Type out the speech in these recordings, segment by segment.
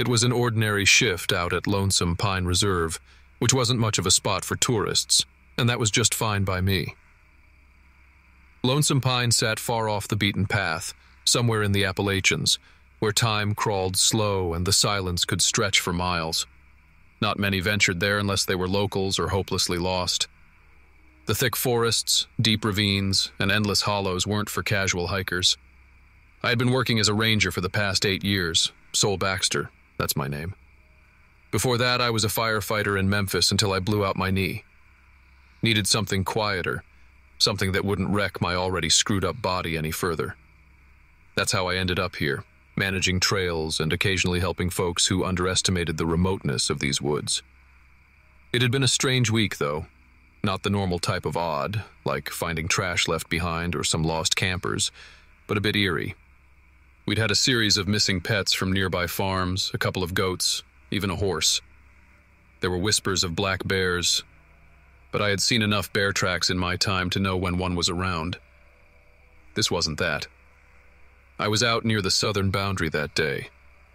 It was an ordinary shift out at Lonesome Pine Reserve, which wasn't much of a spot for tourists, and that was just fine by me. Lonesome Pine sat far off the beaten path, somewhere in the Appalachians, where time crawled slow and the silence could stretch for miles. Not many ventured there unless they were locals or hopelessly lost. The thick forests, deep ravines, and endless hollows weren't for casual hikers. I had been working as a ranger for the past eight years, Sol Baxter, that's my name. Before that, I was a firefighter in Memphis until I blew out my knee. Needed something quieter, something that wouldn't wreck my already screwed up body any further. That's how I ended up here, managing trails and occasionally helping folks who underestimated the remoteness of these woods. It had been a strange week, though. Not the normal type of odd, like finding trash left behind or some lost campers, but a bit eerie. We'd had a series of missing pets from nearby farms, a couple of goats, even a horse. There were whispers of black bears, but I had seen enough bear tracks in my time to know when one was around. This wasn't that. I was out near the southern boundary that day,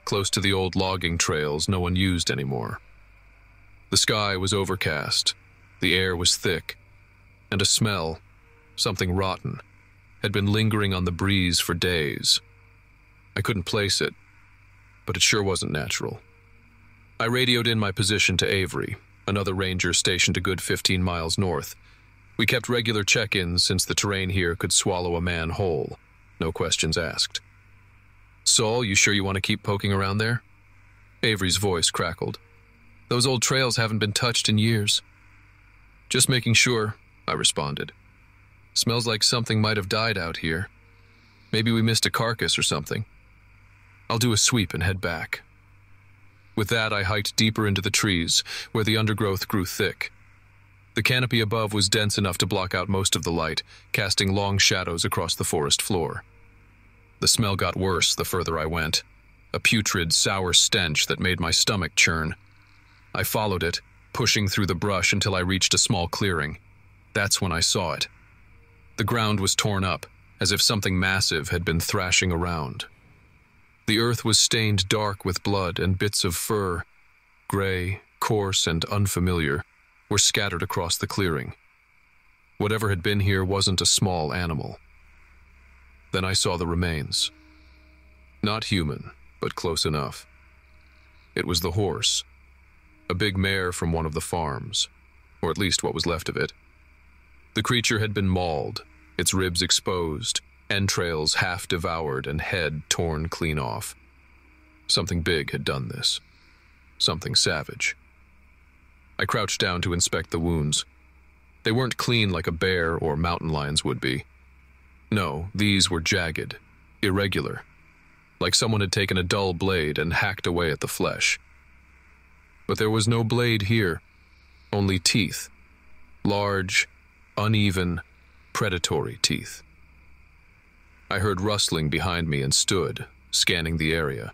close to the old logging trails no one used anymore. The sky was overcast, the air was thick, and a smell, something rotten, had been lingering on the breeze for days. I couldn't place it, but it sure wasn't natural. I radioed in my position to Avery, another ranger stationed a good 15 miles north. We kept regular check ins since the terrain here could swallow a man whole. No questions asked. Sol, you sure you want to keep poking around there? Avery's voice crackled. Those old trails haven't been touched in years. Just making sure, I responded. Smells like something might have died out here. Maybe we missed a carcass or something. I'll do a sweep and head back. With that, I hiked deeper into the trees, where the undergrowth grew thick. The canopy above was dense enough to block out most of the light, casting long shadows across the forest floor. The smell got worse the further I went, a putrid, sour stench that made my stomach churn. I followed it, pushing through the brush until I reached a small clearing. That's when I saw it. The ground was torn up, as if something massive had been thrashing around. The earth was stained dark with blood, and bits of fur, gray, coarse, and unfamiliar, were scattered across the clearing. Whatever had been here wasn't a small animal. Then I saw the remains. Not human, but close enough. It was the horse, a big mare from one of the farms, or at least what was left of it. The creature had been mauled, its ribs exposed, entrails half devoured, and head torn clean off. Something big had done this. Something savage. I crouched down to inspect the wounds. They weren't clean like a bear or mountain lions would be. No, these were jagged, irregular, like someone had taken a dull blade and hacked away at the flesh. But there was no blade here, only teeth. Large, uneven, predatory teeth. I heard rustling behind me and stood, scanning the area.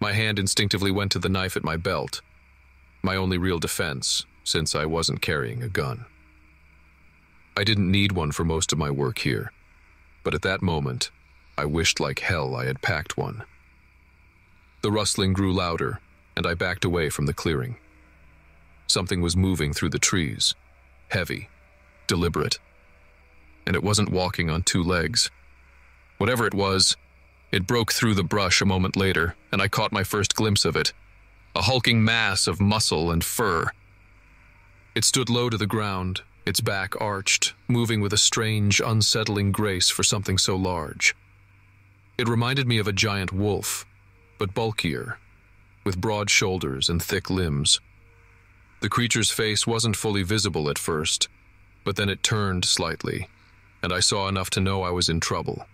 My hand instinctively went to the knife at my belt, my only real defense, since I wasn't carrying a gun. I didn't need one for most of my work here, but at that moment, I wished like hell I had packed one. The rustling grew louder, and I backed away from the clearing. Something was moving through the trees, heavy, deliberate, and it wasn't walking on two legs. Whatever it was, it broke through the brush a moment later, and I caught my first glimpse of it a hulking mass of muscle and fur. It stood low to the ground, its back arched, moving with a strange, unsettling grace for something so large. It reminded me of a giant wolf, but bulkier, with broad shoulders and thick limbs. The creature's face wasn't fully visible at first, but then it turned slightly, and I saw enough to know I was in trouble.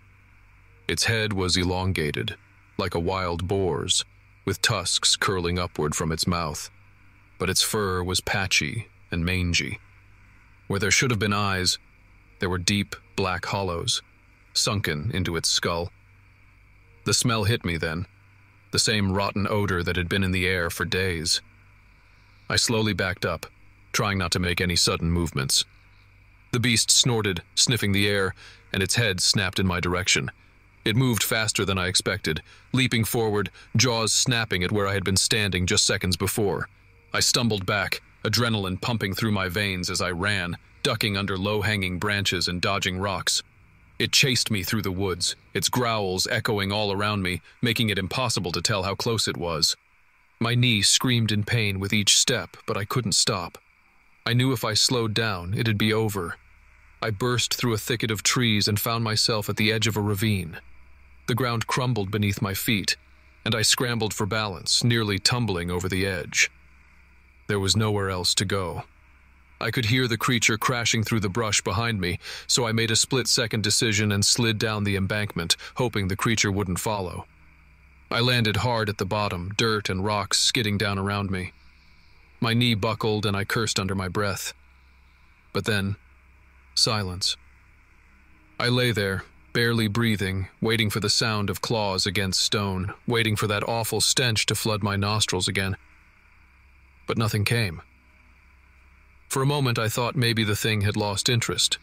Its head was elongated, like a wild boar's, with tusks curling upward from its mouth, but its fur was patchy and mangy. Where there should have been eyes, there were deep black hollows, sunken into its skull. The smell hit me then, the same rotten odor that had been in the air for days. I slowly backed up, trying not to make any sudden movements. The beast snorted, sniffing the air, and its head snapped in my direction. It moved faster than I expected, leaping forward, jaws snapping at where I had been standing just seconds before. I stumbled back, adrenaline pumping through my veins as I ran, ducking under low-hanging branches and dodging rocks. It chased me through the woods, its growls echoing all around me, making it impossible to tell how close it was. My knee screamed in pain with each step, but I couldn't stop. I knew if I slowed down, it'd be over. I burst through a thicket of trees and found myself at the edge of a ravine. The ground crumbled beneath my feet, and I scrambled for balance, nearly tumbling over the edge. There was nowhere else to go. I could hear the creature crashing through the brush behind me, so I made a split-second decision and slid down the embankment, hoping the creature wouldn't follow. I landed hard at the bottom, dirt and rocks skidding down around me. My knee buckled and I cursed under my breath. But then, silence. I lay there, barely breathing, waiting for the sound of claws against stone, waiting for that awful stench to flood my nostrils again. But nothing came. For a moment, I thought maybe the thing had lost interest.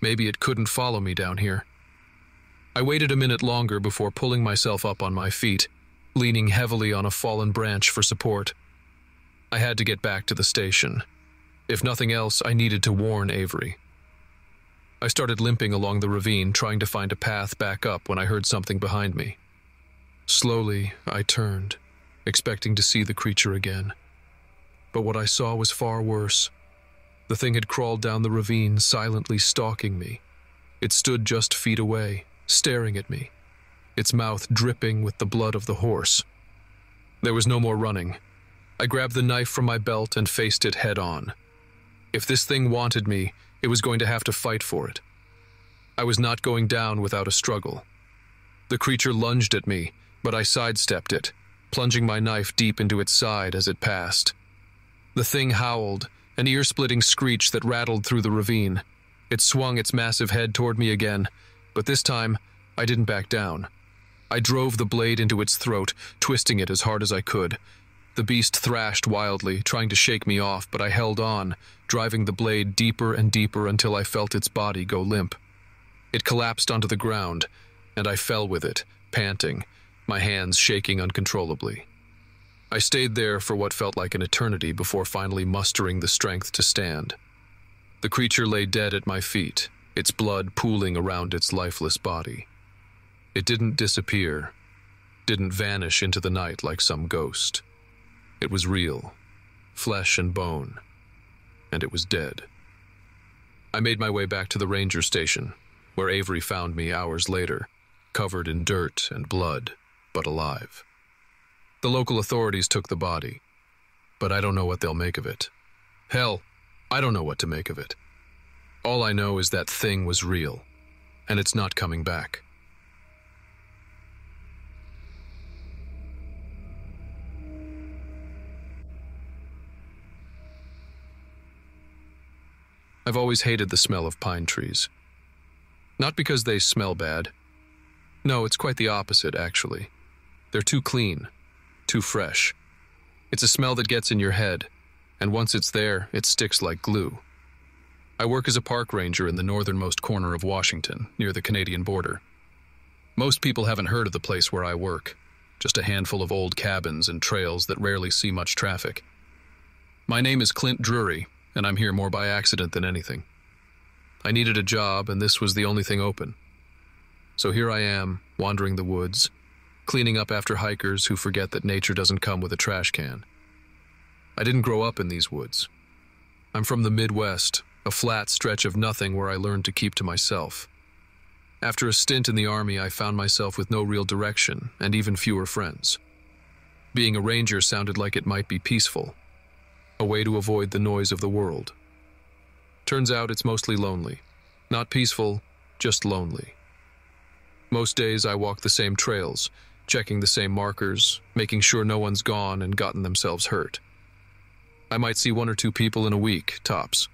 Maybe it couldn't follow me down here. I waited a minute longer before pulling myself up on my feet, leaning heavily on a fallen branch for support. I had to get back to the station. If nothing else, I needed to warn Avery. I started limping along the ravine, trying to find a path back up when I heard something behind me. Slowly, I turned, expecting to see the creature again. But what I saw was far worse. The thing had crawled down the ravine, silently stalking me. It stood just feet away, staring at me, its mouth dripping with the blood of the horse. There was no more running. I grabbed the knife from my belt and faced it head on. If this thing wanted me, it was going to have to fight for it. I was not going down without a struggle. The creature lunged at me, but I sidestepped it, plunging my knife deep into its side as it passed. The thing howled, an ear-splitting screech that rattled through the ravine. It swung its massive head toward me again, but this time, I didn't back down. I drove the blade into its throat, twisting it as hard as I could. The beast thrashed wildly, trying to shake me off, but I held on, driving the blade deeper and deeper until I felt its body go limp. It collapsed onto the ground, and I fell with it, panting, my hands shaking uncontrollably. I stayed there for what felt like an eternity before finally mustering the strength to stand. The creature lay dead at my feet, its blood pooling around its lifeless body. It didn't disappear, didn't vanish into the night like some ghost. It was real, flesh and bone, and it was dead. I made my way back to the ranger station, where Avery found me hours later, covered in dirt and blood, but alive. The local authorities took the body, but I don't know what they'll make of it. Hell, I don't know what to make of it. All I know is that thing was real, and it's not coming back. I've always hated the smell of pine trees. Not because they smell bad. No, it's quite the opposite, actually. They're too clean, too fresh. It's a smell that gets in your head, and once it's there, it sticks like glue. I work as a park ranger in the northernmost corner of Washington, near the Canadian border. Most people haven't heard of the place where I work, just a handful of old cabins and trails that rarely see much traffic. My name is Clint Drury, and I'm here more by accident than anything. I needed a job, and this was the only thing open. So here I am, wandering the woods, cleaning up after hikers who forget that nature doesn't come with a trash can. I didn't grow up in these woods. I'm from the Midwest, a flat stretch of nothing where I learned to keep to myself. After a stint in the Army, I found myself with no real direction and even fewer friends. Being a ranger sounded like it might be peaceful, a way to avoid the noise of the world. Turns out it's mostly lonely. Not peaceful, just lonely. Most days I walk the same trails, checking the same markers, making sure no one's gone and gotten themselves hurt. I might see one or two people in a week, tops.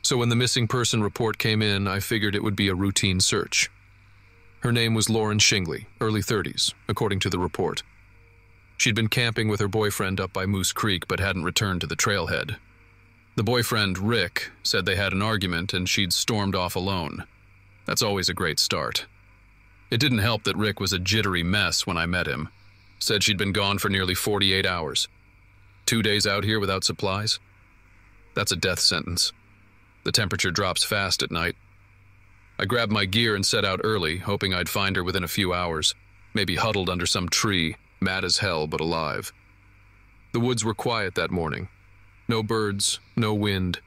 So when the missing person report came in, I figured it would be a routine search. Her name was Lauren Shingley, early 30s, according to the report. She'd been camping with her boyfriend up by Moose Creek but hadn't returned to the trailhead. The boyfriend, Rick, said they had an argument and she'd stormed off alone. That's always a great start. It didn't help that Rick was a jittery mess when I met him. Said she'd been gone for nearly 48 hours. Two days out here without supplies? That's a death sentence. The temperature drops fast at night. I grabbed my gear and set out early, hoping I'd find her within a few hours, maybe huddled under some tree, mad as hell but alive. The woods were quiet that morning. No birds, no wind,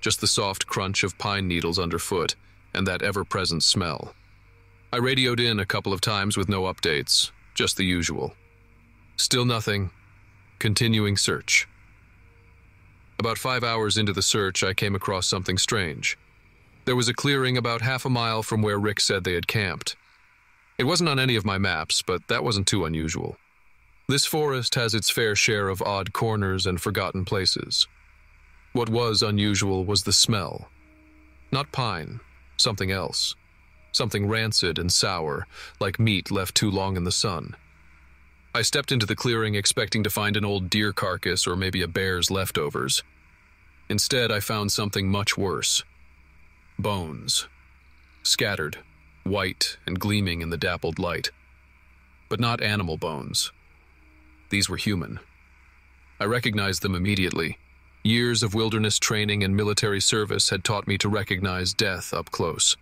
just the soft crunch of pine needles underfoot and that ever present smell. I radioed in a couple of times with no updates, just the usual. Still nothing. Continuing search. About five hours into the search, I came across something strange. There was a clearing about half a mile from where Rick said they had camped. It wasn't on any of my maps, but that wasn't too unusual. This forest has its fair share of odd corners and forgotten places. What was unusual was the smell. Not pine, something else. Something rancid and sour, like meat left too long in the sun. I stepped into the clearing expecting to find an old deer carcass or maybe a bear's leftovers. Instead, I found something much worse. Bones. Scattered, white and gleaming in the dappled light. But not animal bones. These were human. I recognized them immediately. Years of wilderness training and military service had taught me to recognize death up close.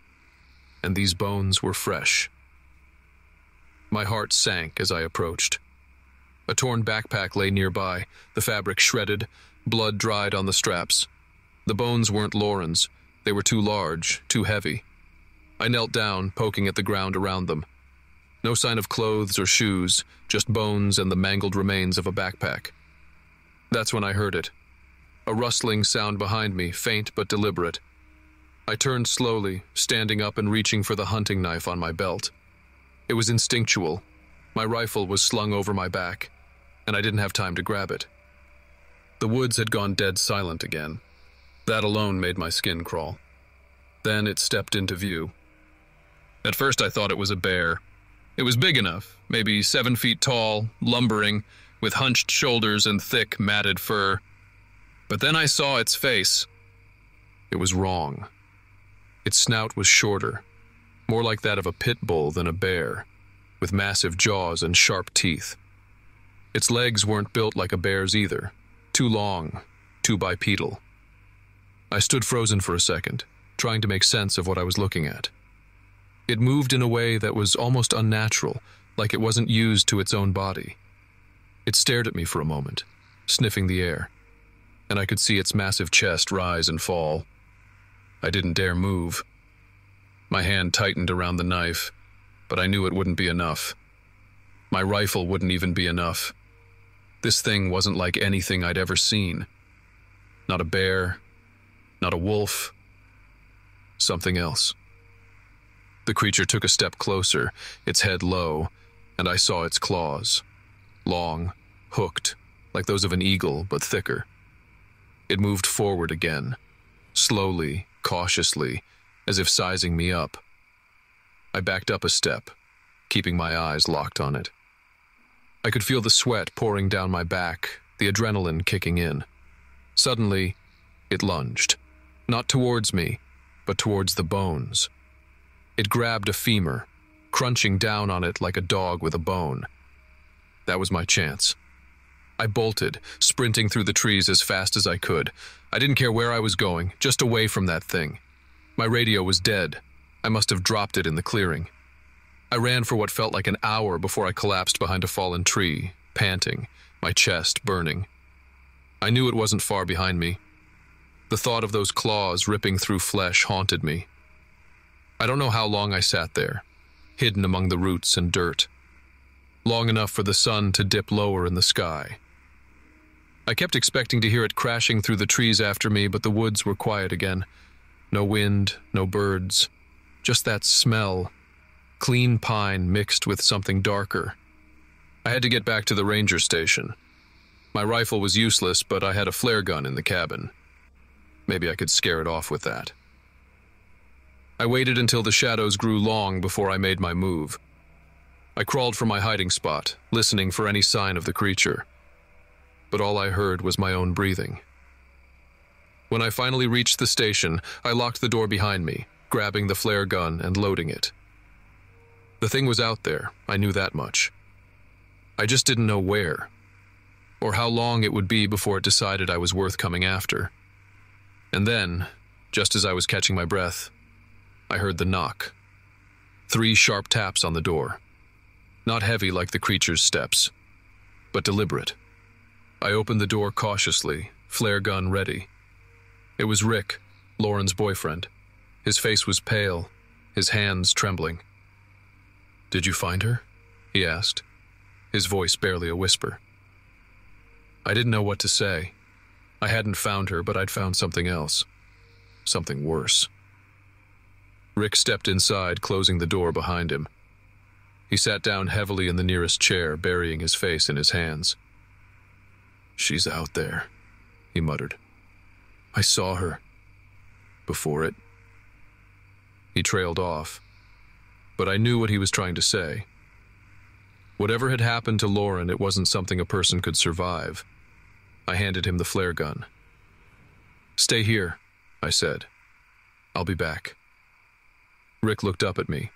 And these bones were fresh. My heart sank as I approached. A torn backpack lay nearby, the fabric shredded, blood dried on the straps. The bones weren't Lauren's. They were too large, too heavy. I knelt down, poking at the ground around them. No sign of clothes or shoes, just bones and the mangled remains of a backpack. That's when I heard it. A rustling sound behind me, faint but deliberate. I turned slowly, standing up and reaching for the hunting knife on my belt. It was instinctual. My rifle was slung over my back, and I didn't have time to grab it. The woods had gone dead silent again. That alone made my skin crawl. Then it stepped into view. At first I thought it was a bear. It was big enough, maybe seven feet tall, lumbering, with hunched shoulders and thick, matted fur. But then I saw its face. It was wrong. Its snout was shorter, more like that of a pit bull than a bear, with massive jaws and sharp teeth. Its legs weren't built like a bear's either, too long, too bipedal. I stood frozen for a second, trying to make sense of what I was looking at. It moved in a way that was almost unnatural, like it wasn't used to its own body. It stared at me for a moment, sniffing the air, and I could see its massive chest rise and fall. I didn't dare move. My hand tightened around the knife, but I knew it wouldn't be enough. My rifle wouldn't even be enough. This thing wasn't like anything I'd ever seen. Not a bear, not a wolf, something else. The creature took a step closer, its head low, and I saw its claws. Long, hooked, like those of an eagle, but thicker. It moved forward again, slowly, cautiously, as if sizing me up. I backed up a step, keeping my eyes locked on it. I could feel the sweat pouring down my back, the adrenaline kicking in. Suddenly, it lunged, not towards me, but towards the bones. It grabbed a femur, crunching down on it like a dog with a bone. That was my chance. I bolted, sprinting through the trees as fast as I could. I didn't care where I was going, just away from that thing. My radio was dead. I must have dropped it in the clearing. I ran for what felt like an hour before I collapsed behind a fallen tree, panting, my chest burning. I knew it wasn't far behind me. The thought of those claws ripping through flesh haunted me. I don't know how long I sat there, hidden among the roots and dirt. Long enough for the sun to dip lower in the sky. I kept expecting to hear it crashing through the trees after me, but the woods were quiet again. No wind, no birds, just that smell. Clean pine mixed with something darker. I had to get back to the ranger station. My rifle was useless, but I had a flare gun in the cabin. Maybe I could scare it off with that. I waited until the shadows grew long before I made my move. I crawled from my hiding spot, listening for any sign of the creature. But all I heard was my own breathing. When I finally reached the station, I locked the door behind me, grabbing the flare gun and loading it. The thing was out there, I knew that much. I just didn't know where, or how long it would be before it decided I was worth coming after. And then, just as I was catching my breath, I heard the knock. Three sharp taps on the door. Not heavy like the creature's steps, but deliberate. I opened the door cautiously, flare gun ready. It was Rick, Lauren's boyfriend. His face was pale, his hands trembling. Did you find her? he asked, his voice barely a whisper. I didn't know what to say. I hadn't found her, but I'd found something else. Something worse. Rick stepped inside, closing the door behind him. He sat down heavily in the nearest chair, burying his face in his hands. She's out there, he muttered. I saw her. Before it. He trailed off but I knew what he was trying to say. Whatever had happened to Lauren, it wasn't something a person could survive. I handed him the flare gun. Stay here, I said. I'll be back. Rick looked up at me,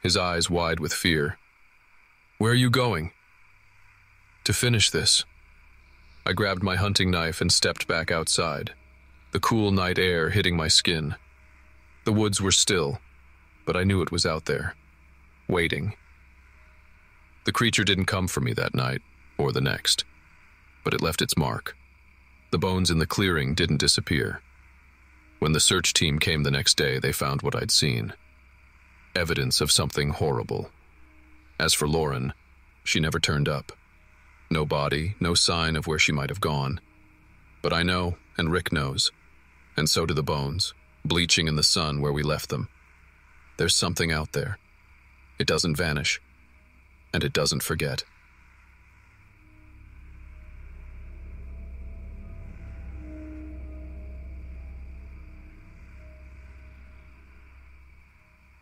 his eyes wide with fear. Where are you going? To finish this. I grabbed my hunting knife and stepped back outside, the cool night air hitting my skin. The woods were still, but I knew it was out there waiting. The creature didn't come for me that night, or the next, but it left its mark. The bones in the clearing didn't disappear. When the search team came the next day, they found what I'd seen evidence of something horrible. As for Lauren, she never turned up. No body, no sign of where she might have gone. But I know, and Rick knows, and so do the bones, bleaching in the sun where we left them. There's something out there. It doesn't vanish, and it doesn't forget.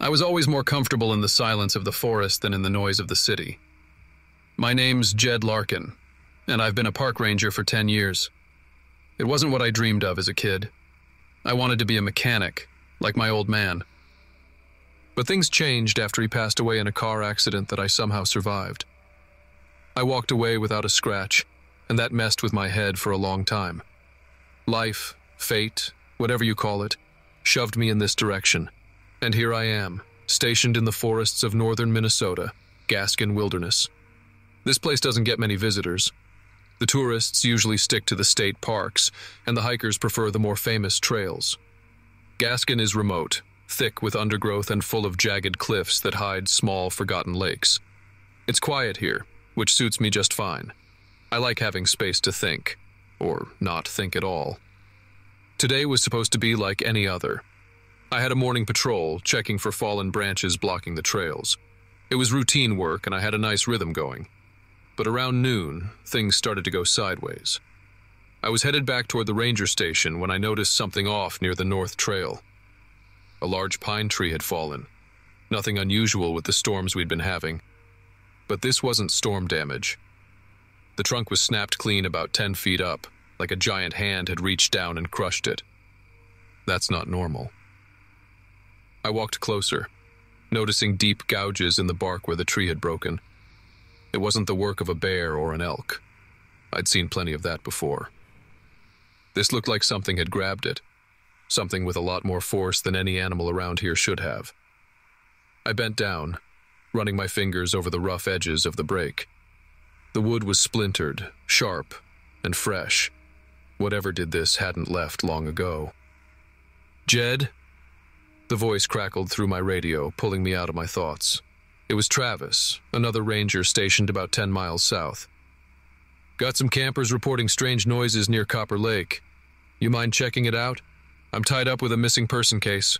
I was always more comfortable in the silence of the forest than in the noise of the city. My name's Jed Larkin, and I've been a park ranger for 10 years. It wasn't what I dreamed of as a kid. I wanted to be a mechanic, like my old man. But things changed after he passed away in a car accident that I somehow survived. I walked away without a scratch, and that messed with my head for a long time. Life, fate, whatever you call it, shoved me in this direction, and here I am, stationed in the forests of northern Minnesota, Gaskin Wilderness. This place doesn't get many visitors. The tourists usually stick to the state parks, and the hikers prefer the more famous trails. Gaskin is remote, thick with undergrowth and full of jagged cliffs that hide small, forgotten lakes. It's quiet here, which suits me just fine. I like having space to think, or not think at all. Today was supposed to be like any other. I had a morning patrol, checking for fallen branches blocking the trails. It was routine work, and I had a nice rhythm going. But around noon, things started to go sideways. I was headed back toward the ranger station when I noticed something off near the north trail. A large pine tree had fallen. Nothing unusual with the storms we'd been having. But this wasn't storm damage. The trunk was snapped clean about 10 feet up, like a giant hand had reached down and crushed it. That's not normal. I walked closer, noticing deep gouges in the bark where the tree had broken. It wasn't the work of a bear or an elk. I'd seen plenty of that before. This looked like something had grabbed it, something with a lot more force than any animal around here should have. I bent down, running my fingers over the rough edges of the break. The wood was splintered, sharp, and fresh. Whatever did this hadn't left long ago. Jed? The voice crackled through my radio, pulling me out of my thoughts. It was Travis, another ranger stationed about 10 miles south. Got some campers reporting strange noises near Copper Lake. You mind checking it out? I'm tied up with a missing person case.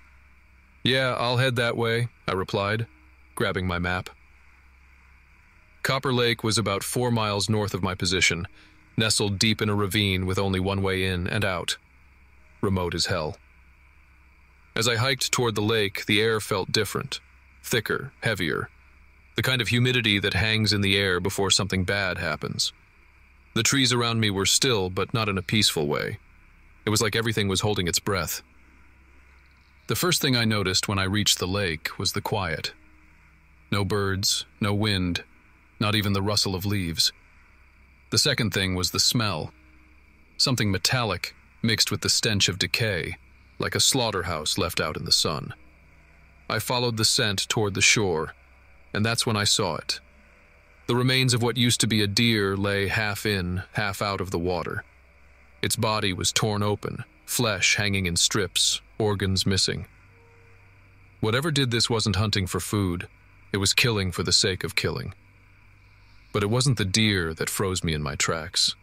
Yeah, I'll head that way, I replied, grabbing my map. Copper Lake was about four miles north of my position, nestled deep in a ravine with only one way in and out. Remote as hell. As I hiked toward the lake, the air felt different, thicker, heavier, the kind of humidity that hangs in the air before something bad happens. The trees around me were still, but not in a peaceful way. It was like everything was holding its breath. The first thing I noticed when I reached the lake was the quiet. No birds, no wind, not even the rustle of leaves. The second thing was the smell. Something metallic mixed with the stench of decay, like a slaughterhouse left out in the sun. I followed the scent toward the shore, and that's when I saw it. The remains of what used to be a deer lay half in, half out of the water. Its body was torn open, flesh hanging in strips, organs missing. Whatever did this wasn't hunting for food, it was killing for the sake of killing. But it wasn't the deer that froze me in my tracks.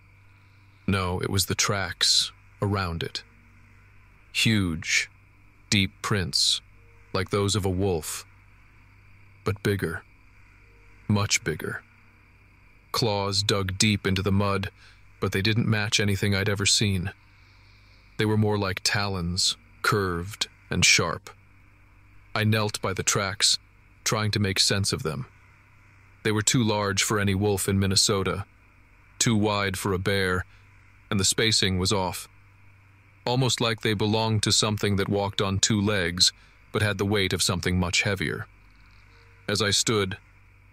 No, it was the tracks around it. Huge, deep prints, like those of a wolf, but bigger, much bigger. Claws dug deep into the mud, but they didn't match anything I'd ever seen. They were more like talons, curved and sharp. I knelt by the tracks, trying to make sense of them. They were too large for any wolf in Minnesota, too wide for a bear, and the spacing was off. Almost like they belonged to something that walked on two legs, but had the weight of something much heavier. As I stood,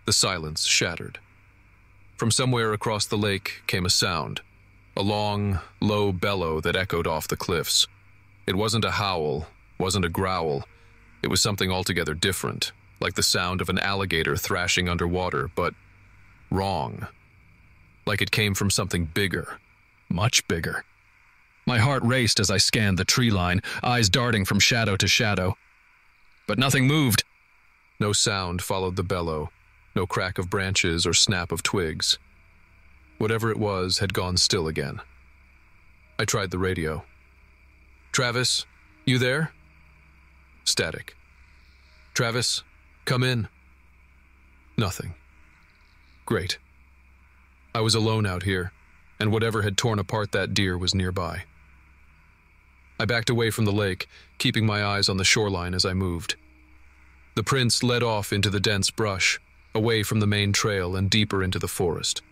the silence shattered. From somewhere across the lake came a sound, a long, low bellow that echoed off the cliffs. It wasn't a howl, wasn't a growl. It was something altogether different, like the sound of an alligator thrashing underwater, but wrong. Like it came from something bigger, much bigger. My heart raced as I scanned the tree line, eyes darting from shadow to shadow. But nothing moved. No sound followed the bellow, no crack of branches or snap of twigs. Whatever it was had gone still again. I tried the radio. Travis, you there? Static. Travis, come in. Nothing. Great. I was alone out here, and whatever had torn apart that deer was nearby. I backed away from the lake, keeping my eyes on the shoreline as I moved. The prints led off into the dense brush, away from the main trail and deeper into the forest.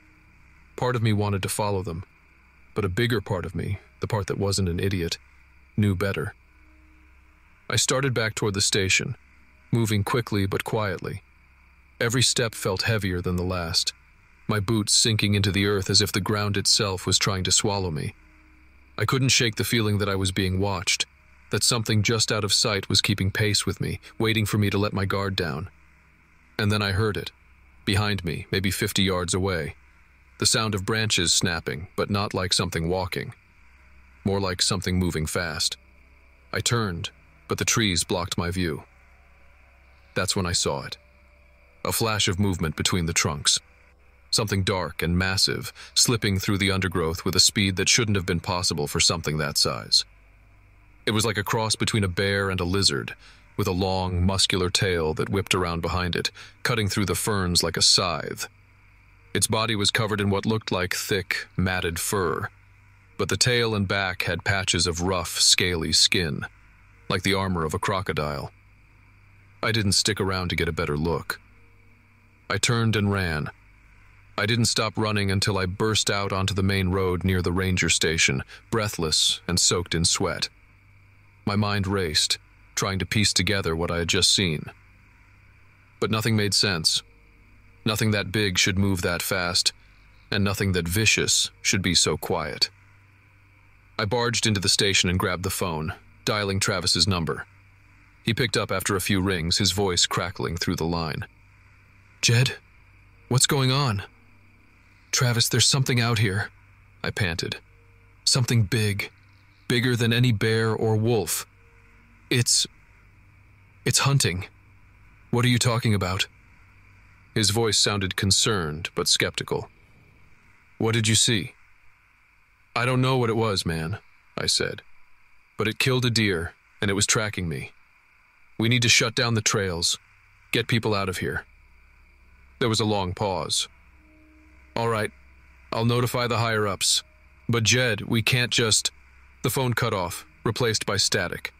Part of me wanted to follow them, but a bigger part of me, the part that wasn't an idiot, knew better. I started back toward the station, moving quickly but quietly. Every step felt heavier than the last, my boots sinking into the earth as if the ground itself was trying to swallow me. I couldn't shake the feeling that I was being watched, that something just out of sight was keeping pace with me, waiting for me to let my guard down. And then I heard it, behind me, maybe 50 yards away. The sound of branches snapping, but not like something walking. More like something moving fast. I turned, but the trees blocked my view. That's when I saw it. A flash of movement between the trunks something dark and massive, slipping through the undergrowth with a speed that shouldn't have been possible for something that size. It was like a cross between a bear and a lizard, with a long, muscular tail that whipped around behind it, cutting through the ferns like a scythe. Its body was covered in what looked like thick, matted fur, but the tail and back had patches of rough, scaly skin, like the armor of a crocodile. I didn't stick around to get a better look. I turned and ran, I didn't stop running until I burst out onto the main road near the ranger station, breathless and soaked in sweat. My mind raced, trying to piece together what I had just seen. But nothing made sense. Nothing that big should move that fast, and nothing that vicious should be so quiet. I barged into the station and grabbed the phone, dialing Travis's number. He picked up after a few rings, his voice crackling through the line. Jed, what's going on? Travis, there's something out here, I panted. Something big, bigger than any bear or wolf. It's. It's hunting. What are you talking about? His voice sounded concerned but skeptical. What did you see? I don't know what it was, man, I said. But it killed a deer, and it was tracking me. We need to shut down the trails, get people out of here. There was a long pause. All right, I'll notify the higher ups. But Jed, we can't just. The phone cut off, replaced by static.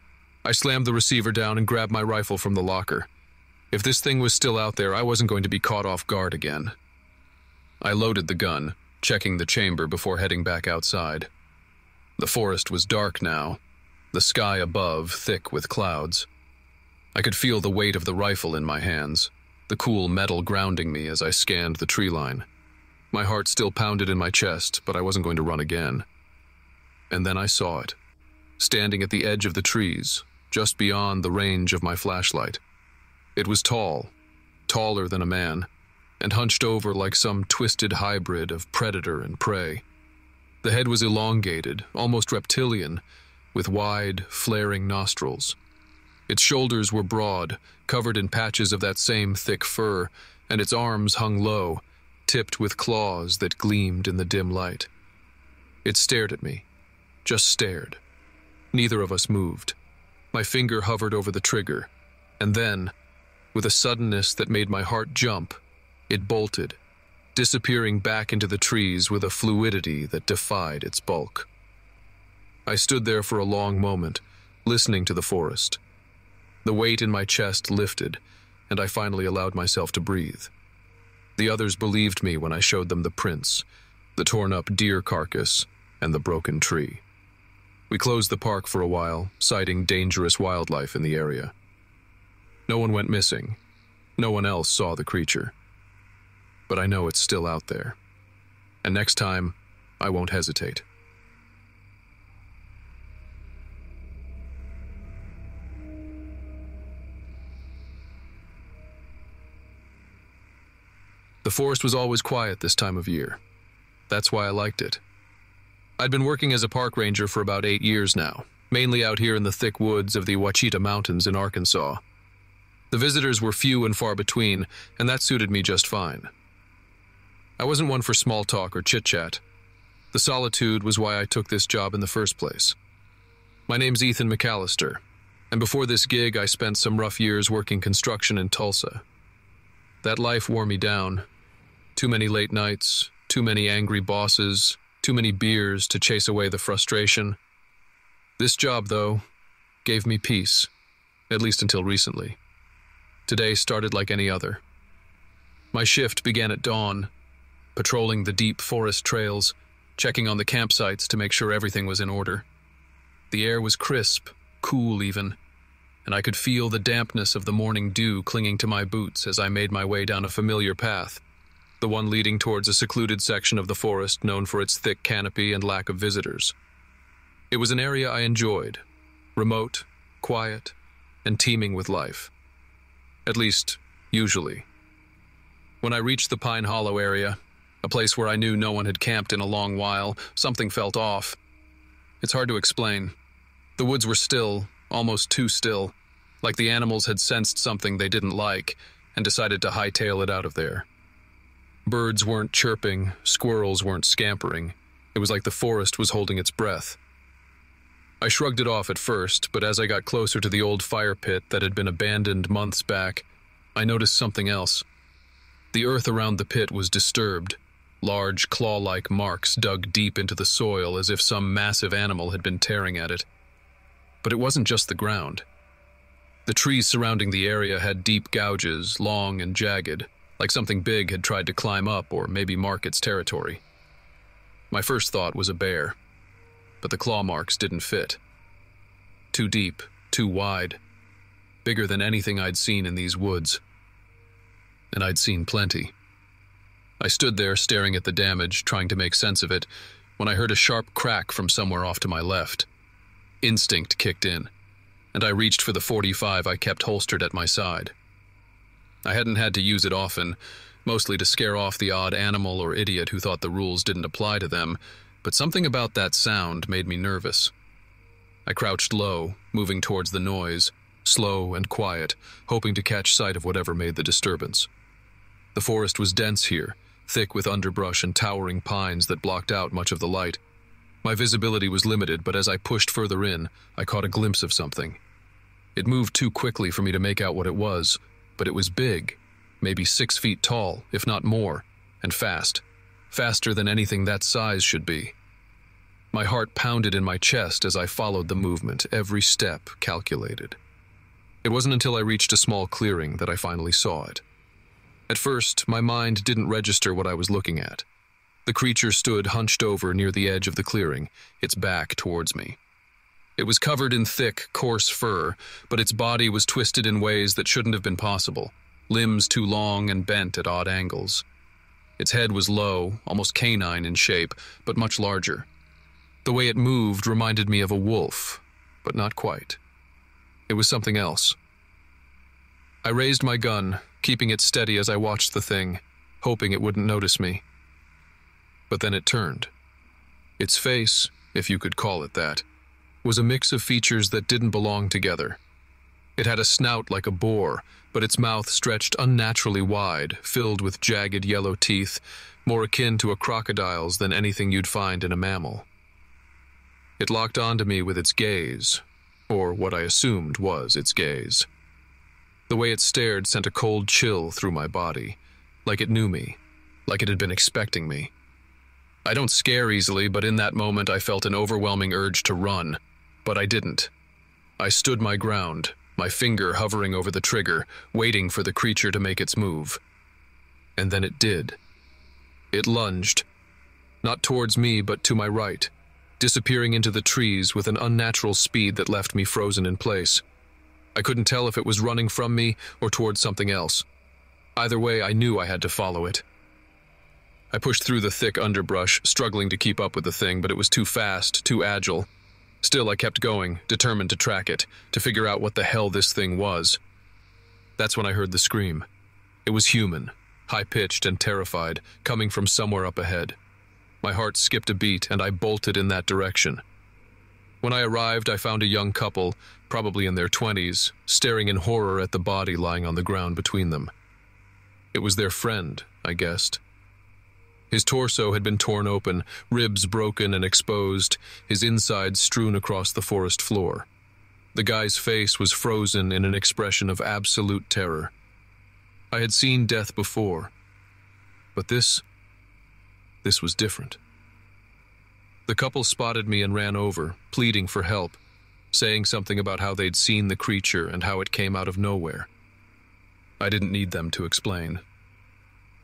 I slammed the receiver down and grabbed my rifle from the locker. If this thing was still out there, I wasn't going to be caught off guard again. I loaded the gun, checking the chamber before heading back outside. The forest was dark now, the sky above thick with clouds. I could feel the weight of the rifle in my hands, the cool metal grounding me as I scanned the tree line. My heart still pounded in my chest, but I wasn't going to run again. And then I saw it, standing at the edge of the trees, just beyond the range of my flashlight. It was tall, taller than a man, and hunched over like some twisted hybrid of predator and prey. The head was elongated, almost reptilian, with wide, flaring nostrils. Its shoulders were broad, covered in patches of that same thick fur, and its arms hung low, tipped with claws that gleamed in the dim light. It stared at me, just stared. Neither of us moved. My finger hovered over the trigger, and then, with a suddenness that made my heart jump, it bolted, disappearing back into the trees with a fluidity that defied its bulk. I stood there for a long moment, listening to the forest. The weight in my chest lifted, and I finally allowed myself to breathe. The others believed me when I showed them the prints, the torn up deer carcass, and the broken tree. We closed the park for a while, citing dangerous wildlife in the area. No one went missing. No one else saw the creature. But I know it's still out there. And next time, I won't hesitate. The forest was always quiet this time of year. That's why I liked it. I'd been working as a park ranger for about eight years now, mainly out here in the thick woods of the Ouachita Mountains in Arkansas. The visitors were few and far between, and that suited me just fine. I wasn't one for small talk or chit chat. The solitude was why I took this job in the first place. My name's Ethan McAllister, and before this gig, I spent some rough years working construction in Tulsa. That life wore me down, too many late nights, too many angry bosses, too many beers to chase away the frustration. This job, though, gave me peace, at least until recently. Today started like any other. My shift began at dawn, patrolling the deep forest trails, checking on the campsites to make sure everything was in order. The air was crisp, cool even, and I could feel the dampness of the morning dew clinging to my boots as I made my way down a familiar path the one leading towards a secluded section of the forest known for its thick canopy and lack of visitors. It was an area I enjoyed, remote, quiet, and teeming with life. At least, usually. When I reached the Pine Hollow area, a place where I knew no one had camped in a long while, something felt off. It's hard to explain. The woods were still, almost too still, like the animals had sensed something they didn't like and decided to hightail it out of there. Birds weren't chirping, squirrels weren't scampering. It was like the forest was holding its breath. I shrugged it off at first, but as I got closer to the old fire pit that had been abandoned months back, I noticed something else. The earth around the pit was disturbed. Large, claw like marks dug deep into the soil as if some massive animal had been tearing at it. But it wasn't just the ground. The trees surrounding the area had deep gouges, long and jagged, like something big had tried to climb up or maybe mark its territory. My first thought was a bear, but the claw marks didn't fit. Too deep, too wide, bigger than anything I'd seen in these woods. And I'd seen plenty. I stood there staring at the damage, trying to make sense of it, when I heard a sharp crack from somewhere off to my left. Instinct kicked in, and I reached for the 45 I kept holstered at my side. I hadn't had to use it often, mostly to scare off the odd animal or idiot who thought the rules didn't apply to them, but something about that sound made me nervous. I crouched low, moving towards the noise, slow and quiet, hoping to catch sight of whatever made the disturbance. The forest was dense here, thick with underbrush and towering pines that blocked out much of the light. My visibility was limited, but as I pushed further in, I caught a glimpse of something. It moved too quickly for me to make out what it was, but it was big, maybe six feet tall, if not more, and fast. Faster than anything that size should be. My heart pounded in my chest as I followed the movement, every step calculated. It wasn't until I reached a small clearing that I finally saw it. At first, my mind didn't register what I was looking at. The creature stood hunched over near the edge of the clearing, its back towards me. It was covered in thick, coarse fur, but its body was twisted in ways that shouldn't have been possible. limbs too long and bent at odd angles. Its head was low, almost canine in shape, but much larger. The way it moved reminded me of a wolf, but not quite. It was something else. I raised my gun, keeping it steady as I watched the thing, hoping it wouldn't notice me. But then it turned. Its face, if you could call it that, was a mix of features that didn't belong together. It had a snout like a boar, but its mouth stretched unnaturally wide, filled with jagged yellow teeth, more akin to a crocodile's than anything you'd find in a mammal. It locked onto me with its gaze, or what I assumed was its gaze. The way it stared sent a cold chill through my body, like it knew me, like it had been expecting me. I don't scare easily, but in that moment I felt an overwhelming urge to run, but I didn't. I stood my ground, my finger hovering over the trigger, waiting for the creature to make its move. And then it did. It lunged, not towards me, but to my right, disappearing into the trees with an unnatural speed that left me frozen in place. I couldn't tell if it was running from me or towards something else. Either way, I knew I had to follow it. I pushed through the thick underbrush, struggling to keep up with the thing, but it was too fast, too agile. Still, I kept going, determined to track it, to figure out what the hell this thing was. That's when I heard the scream. It was human, high-pitched and terrified, coming from somewhere up ahead. My heart skipped a beat, and I bolted in that direction. When I arrived, I found a young couple, probably in their twenties, staring in horror at the body lying on the ground between them. It was their friend, I guessed. His torso had been torn open, ribs broken and exposed, his insides strewn across the forest floor. The guy's face was frozen in an expression of absolute terror. I had seen death before, but this, this was different. The couple spotted me and ran over, pleading for help, saying something about how they'd seen the creature and how it came out of nowhere. I didn't need them to explain.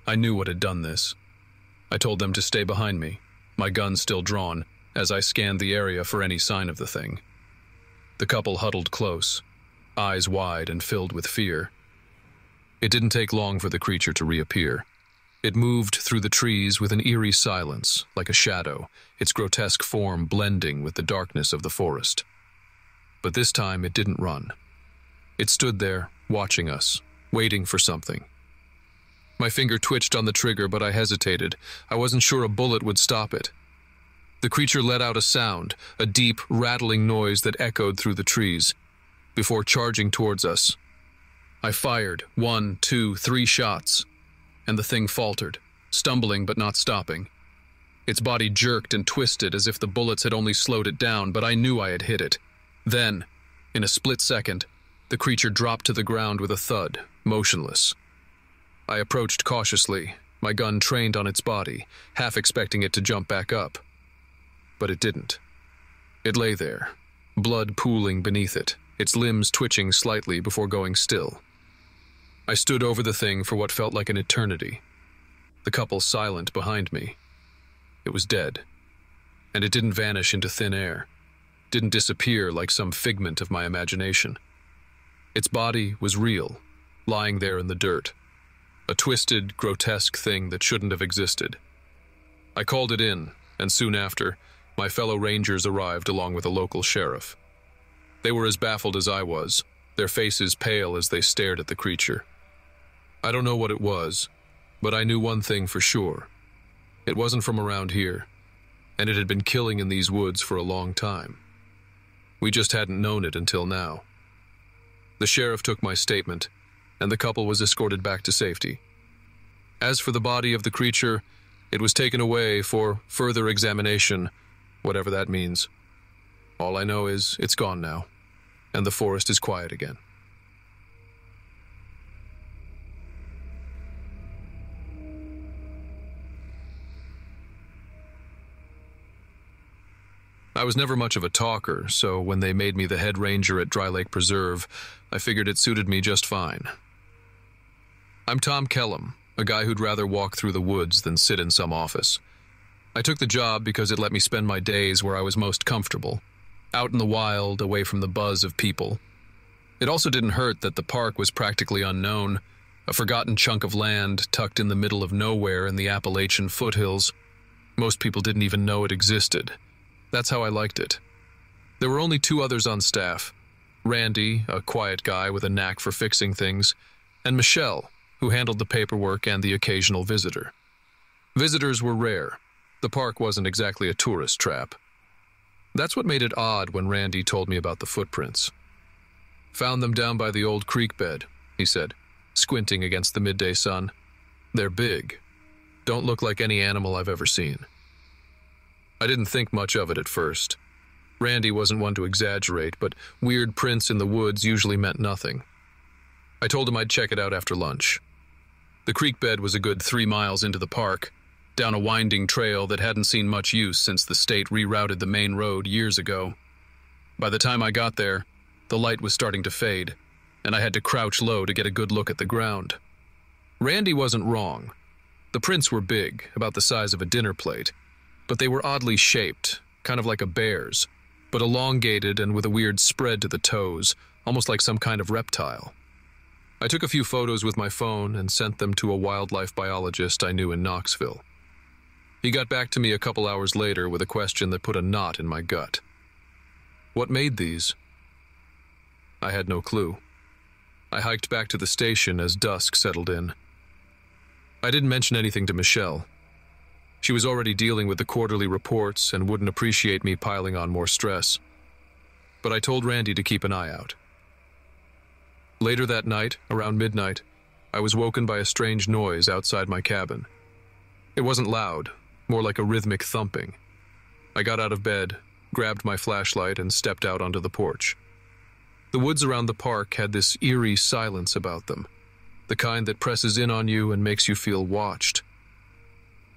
I knew what had done this. I told them to stay behind me, my gun still drawn, as I scanned the area for any sign of the thing. The couple huddled close, eyes wide and filled with fear. It didn't take long for the creature to reappear. It moved through the trees with an eerie silence, like a shadow, its grotesque form blending with the darkness of the forest. But this time it didn't run. It stood there, watching us, waiting for something. My finger twitched on the trigger, but I hesitated. I wasn't sure a bullet would stop it. The creature let out a sound, a deep, rattling noise that echoed through the trees, before charging towards us. I fired one, two, three shots, and the thing faltered, stumbling but not stopping. Its body jerked and twisted as if the bullets had only slowed it down, but I knew I had hit it. Then, in a split second, the creature dropped to the ground with a thud, motionless. I approached cautiously, my gun trained on its body, half expecting it to jump back up. But it didn't. It lay there, blood pooling beneath it, its limbs twitching slightly before going still. I stood over the thing for what felt like an eternity, the couple silent behind me. It was dead, and it didn't vanish into thin air, didn't disappear like some figment of my imagination. Its body was real, lying there in the dirt, a twisted, grotesque thing that shouldn't have existed. I called it in, and soon after, my fellow rangers arrived along with a local sheriff. They were as baffled as I was, their faces pale as they stared at the creature. I don't know what it was, but I knew one thing for sure. It wasn't from around here, and it had been killing in these woods for a long time. We just hadn't known it until now. The sheriff took my statement and the couple was escorted back to safety. As for the body of the creature, it was taken away for further examination, whatever that means. All I know is it's gone now, and the forest is quiet again. I was never much of a talker, so when they made me the head ranger at Dry Lake Preserve, I figured it suited me just fine. I'm Tom Kellum, a guy who'd rather walk through the woods than sit in some office. I took the job because it let me spend my days where I was most comfortable, out in the wild, away from the buzz of people. It also didn't hurt that the park was practically unknown, a forgotten chunk of land tucked in the middle of nowhere in the Appalachian foothills. Most people didn't even know it existed. That's how I liked it. There were only two others on staff Randy, a quiet guy with a knack for fixing things, and Michelle, who handled the paperwork and the occasional visitor. Visitors were rare. The park wasn't exactly a tourist trap. That's what made it odd when Randy told me about the footprints. Found them down by the old creek bed, he said, squinting against the midday sun. They're big. Don't look like any animal I've ever seen. I didn't think much of it at first. Randy wasn't one to exaggerate, but weird prints in the woods usually meant nothing. I told him I'd check it out after lunch. The creek bed was a good three miles into the park, down a winding trail that hadn't seen much use since the state rerouted the main road years ago. By the time I got there, the light was starting to fade, and I had to crouch low to get a good look at the ground. Randy wasn't wrong. The prints were big, about the size of a dinner plate, but they were oddly shaped, kind of like a bear's, but elongated and with a weird spread to the toes, almost like some kind of reptile. I took a few photos with my phone and sent them to a wildlife biologist I knew in Knoxville. He got back to me a couple hours later with a question that put a knot in my gut. What made these? I had no clue. I hiked back to the station as dusk settled in. I didn't mention anything to Michelle. She was already dealing with the quarterly reports and wouldn't appreciate me piling on more stress. But I told Randy to keep an eye out. Later that night, around midnight, I was woken by a strange noise outside my cabin. It wasn't loud, more like a rhythmic thumping. I got out of bed, grabbed my flashlight, and stepped out onto the porch. The woods around the park had this eerie silence about them, the kind that presses in on you and makes you feel watched.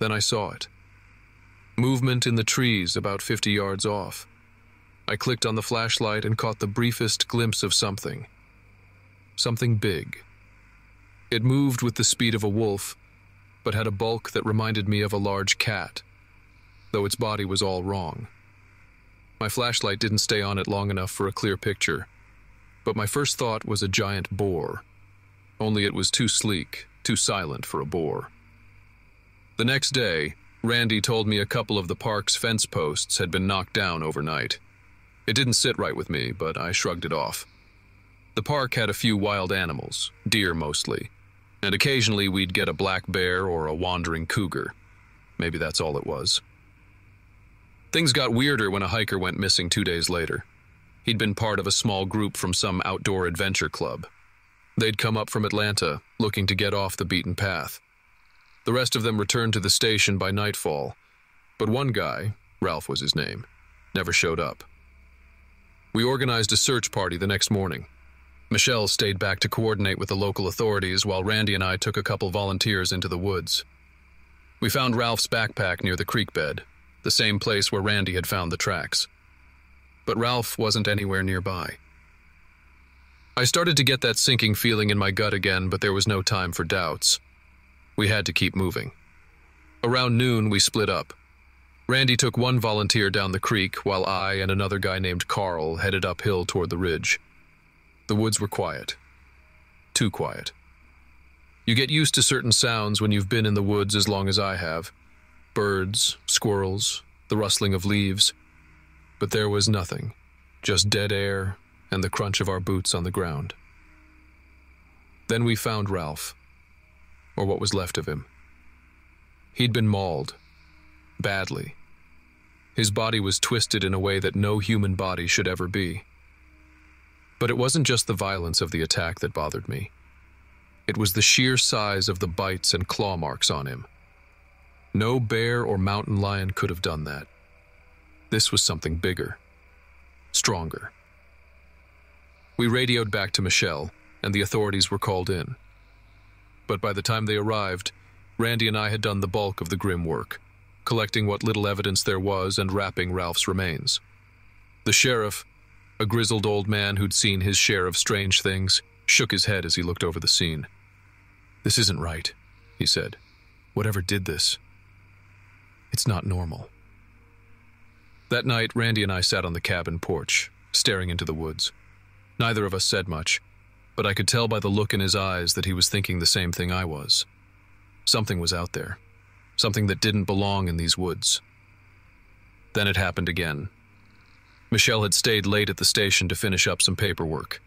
Then I saw it. Movement in the trees about 50 yards off. I clicked on the flashlight and caught the briefest glimpse of something. Something big. It moved with the speed of a wolf, but had a bulk that reminded me of a large cat, though its body was all wrong. My flashlight didn't stay on it long enough for a clear picture, but my first thought was a giant boar. Only it was too sleek, too silent for a boar. The next day, Randy told me a couple of the park's fence posts had been knocked down overnight. It didn't sit right with me, but I shrugged it off. The park had a few wild animals, deer mostly, and occasionally we'd get a black bear or a wandering cougar. Maybe that's all it was. Things got weirder when a hiker went missing two days later. He'd been part of a small group from some outdoor adventure club. They'd come up from Atlanta, looking to get off the beaten path. The rest of them returned to the station by nightfall, but one guy, Ralph was his name, never showed up. We organized a search party the next morning. Michelle stayed back to coordinate with the local authorities while Randy and I took a couple volunteers into the woods. We found Ralph's backpack near the creek bed, the same place where Randy had found the tracks. But Ralph wasn't anywhere nearby. I started to get that sinking feeling in my gut again, but there was no time for doubts. We had to keep moving. Around noon, we split up. Randy took one volunteer down the creek, while I and another guy named Carl headed uphill toward the ridge. The woods were quiet. Too quiet. You get used to certain sounds when you've been in the woods as long as I have birds, squirrels, the rustling of leaves. But there was nothing, just dead air and the crunch of our boots on the ground. Then we found Ralph, or what was left of him. He'd been mauled, badly. His body was twisted in a way that no human body should ever be. But it wasn't just the violence of the attack that bothered me. It was the sheer size of the bites and claw marks on him. No bear or mountain lion could have done that. This was something bigger, stronger. We radioed back to Michelle, and the authorities were called in. But by the time they arrived, Randy and I had done the bulk of the grim work, collecting what little evidence there was and wrapping Ralph's remains. The sheriff, a grizzled old man who'd seen his share of strange things, shook his head as he looked over the scene. This isn't right, he said. Whatever did this, it's not normal. That night, Randy and I sat on the cabin porch, staring into the woods. Neither of us said much. but I could tell by the look in his eyes that he was thinking the same thing I was. Something was out there, something that didn't belong in these woods. Then it happened again. Michelle had stayed late at the station to finish up some paperwork.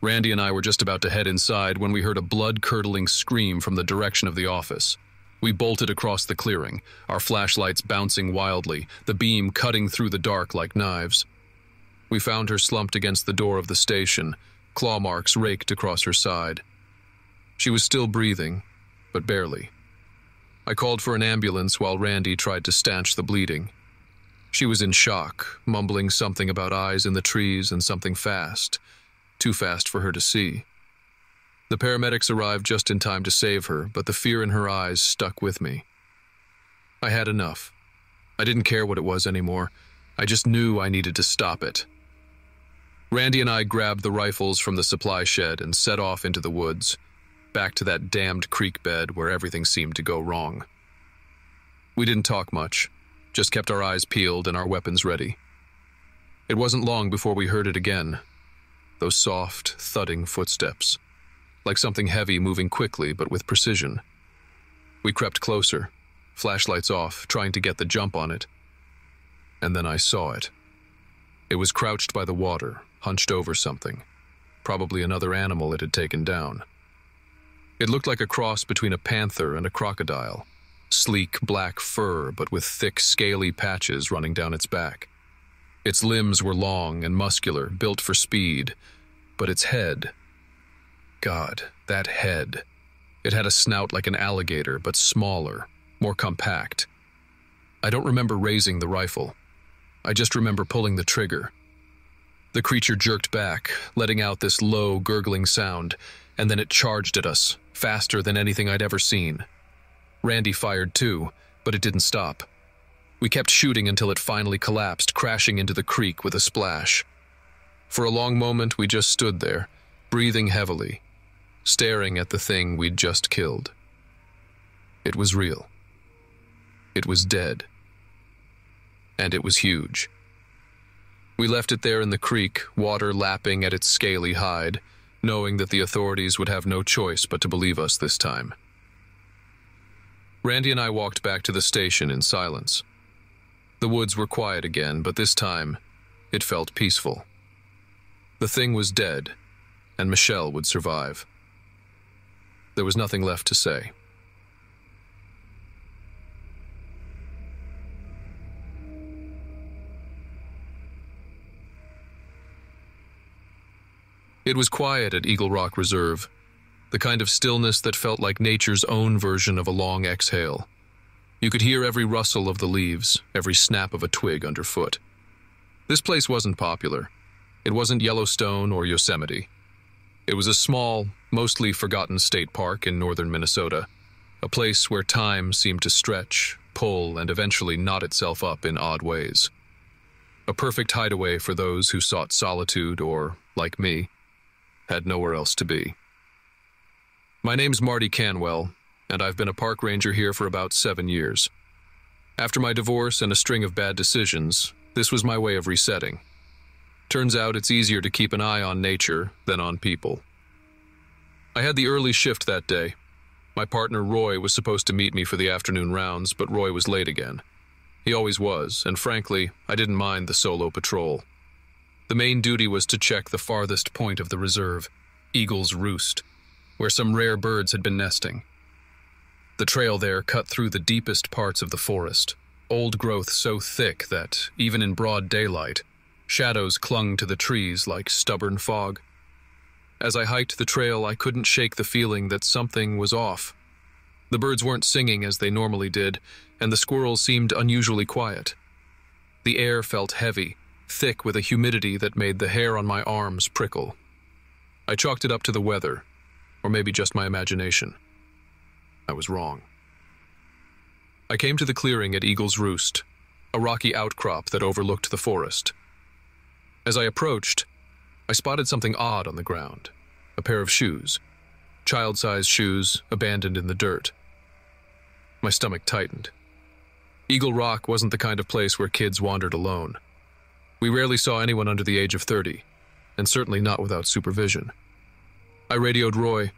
Randy and I were just about to head inside when we heard a blood-curdling scream from the direction of the office. We bolted across the clearing, our flashlights bouncing wildly, the beam cutting through the dark like knives. We found her slumped against the door of the station, claw marks raked across her side. She was still breathing, but barely. I called for an ambulance while Randy tried to stanch the bleeding. She was in shock, mumbling something about eyes in the trees and something fast, too fast for her to see. The paramedics arrived just in time to save her, but the fear in her eyes stuck with me. I had enough. I didn't care what it was anymore. I just knew I needed to stop it. Randy and I grabbed the rifles from the supply shed and set off into the woods, back to that damned creek bed where everything seemed to go wrong. We didn't talk much, just kept our eyes peeled and our weapons ready. It wasn't long before we heard it again, those soft, thudding footsteps like something heavy moving quickly but with precision. We crept closer, flashlights off, trying to get the jump on it. And then I saw it. It was crouched by the water, hunched over something, probably another animal it had taken down. It looked like a cross between a panther and a crocodile, sleek black fur but with thick scaly patches running down its back. Its limbs were long and muscular, built for speed, but its head, God, that head. It had a snout like an alligator, but smaller, more compact. I don't remember raising the rifle. I just remember pulling the trigger. The creature jerked back, letting out this low, gurgling sound, and then it charged at us, faster than anything I'd ever seen. Randy fired too, but it didn't stop. We kept shooting until it finally collapsed, crashing into the creek with a splash. For a long moment, we just stood there, breathing heavily, staring at the thing we'd just killed. It was real. It was dead. And it was huge. We left it there in the creek, water lapping at its scaly hide, knowing that the authorities would have no choice but to believe us this time. Randy and I walked back to the station in silence. The woods were quiet again, but this time, it felt peaceful. The thing was dead, and Michelle would survive. There was nothing left to say. It was quiet at Eagle Rock Reserve, the kind of stillness that felt like nature's own version of a long exhale. You could hear every rustle of the leaves, every snap of a twig underfoot. This place wasn't popular. It wasn't Yellowstone or Yosemite. It was a small, mostly forgotten state park in northern Minnesota, a place where time seemed to stretch, pull, and eventually knot itself up in odd ways. A perfect hideaway for those who sought solitude or, like me, had nowhere else to be. My name's Marty Canwell, and I've been a park ranger here for about seven years. After my divorce and a string of bad decisions, this was my way of resetting. Turns out it's easier to keep an eye on nature than on people. I had the early shift that day. My partner Roy was supposed to meet me for the afternoon rounds, but Roy was late again. He always was, and frankly, I didn't mind the solo patrol. The main duty was to check the farthest point of the reserve, Eagle's Roost, where some rare birds had been nesting. The trail there cut through the deepest parts of the forest, old growth so thick that, even in broad daylight, Shadows clung to the trees like stubborn fog. As I hiked the trail, I couldn't shake the feeling that something was off. The birds weren't singing as they normally did, and the squirrels seemed unusually quiet. The air felt heavy, thick with a humidity that made the hair on my arms prickle. I chalked it up to the weather, or maybe just my imagination. I was wrong. I came to the clearing at Eagle's Roost, a rocky outcrop that overlooked the forest. As I approached, I spotted something odd on the ground a pair of shoes, child sized shoes abandoned in the dirt. My stomach tightened. Eagle Rock wasn't the kind of place where kids wandered alone. We rarely saw anyone under the age of 30, and certainly not without supervision. I radioed Roy.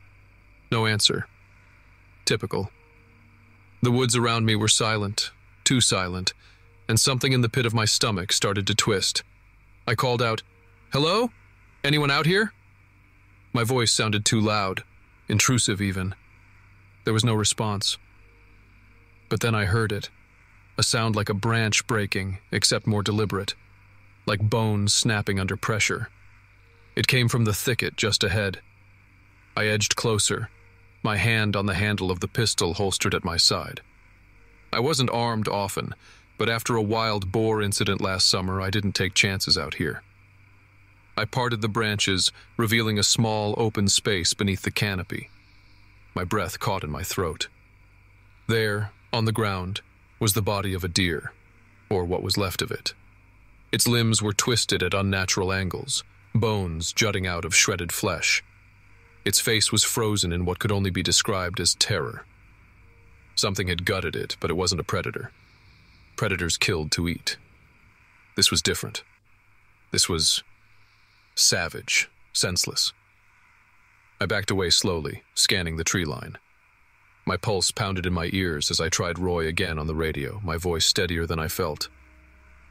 No answer. Typical. The woods around me were silent, too silent, and something in the pit of my stomach started to twist. I called out, Hello? Anyone out here? My voice sounded too loud, intrusive even. There was no response. But then I heard it a sound like a branch breaking, except more deliberate, like bones snapping under pressure. It came from the thicket just ahead. I edged closer, my hand on the handle of the pistol holstered at my side. I wasn't armed often, but after a wild boar incident last summer, I didn't take chances out here. I parted the branches, revealing a small open space beneath the canopy. My breath caught in my throat. There, on the ground, was the body of a deer, or what was left of it. Its limbs were twisted at unnatural angles, bones jutting out of shredded flesh. Its face was frozen in what could only be described as terror. Something had gutted it, but it wasn't a predator. Predators killed to eat. This was different. This was savage, senseless. I backed away slowly, scanning the tree line. My pulse pounded in my ears as I tried Roy again on the radio, my voice steadier than I felt.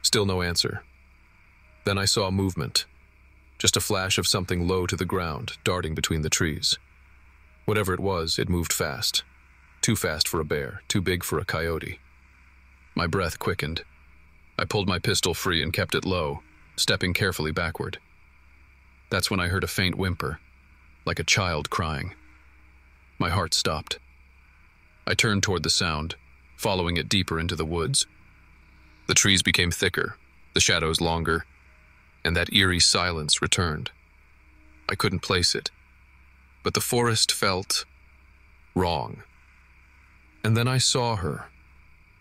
Still no answer. Then I saw movement. Just a flash of something low to the ground, darting between the trees. Whatever it was, it moved fast. Too fast for a bear, too big for a coyote. My breath quickened. I pulled my pistol free and kept it low, stepping carefully backward. That's when I heard a faint whimper, like a child crying. My heart stopped. I turned toward the sound, following it deeper into the woods. The trees became thicker, the shadows longer, and that eerie silence returned. I couldn't place it, but the forest felt wrong. And then I saw her,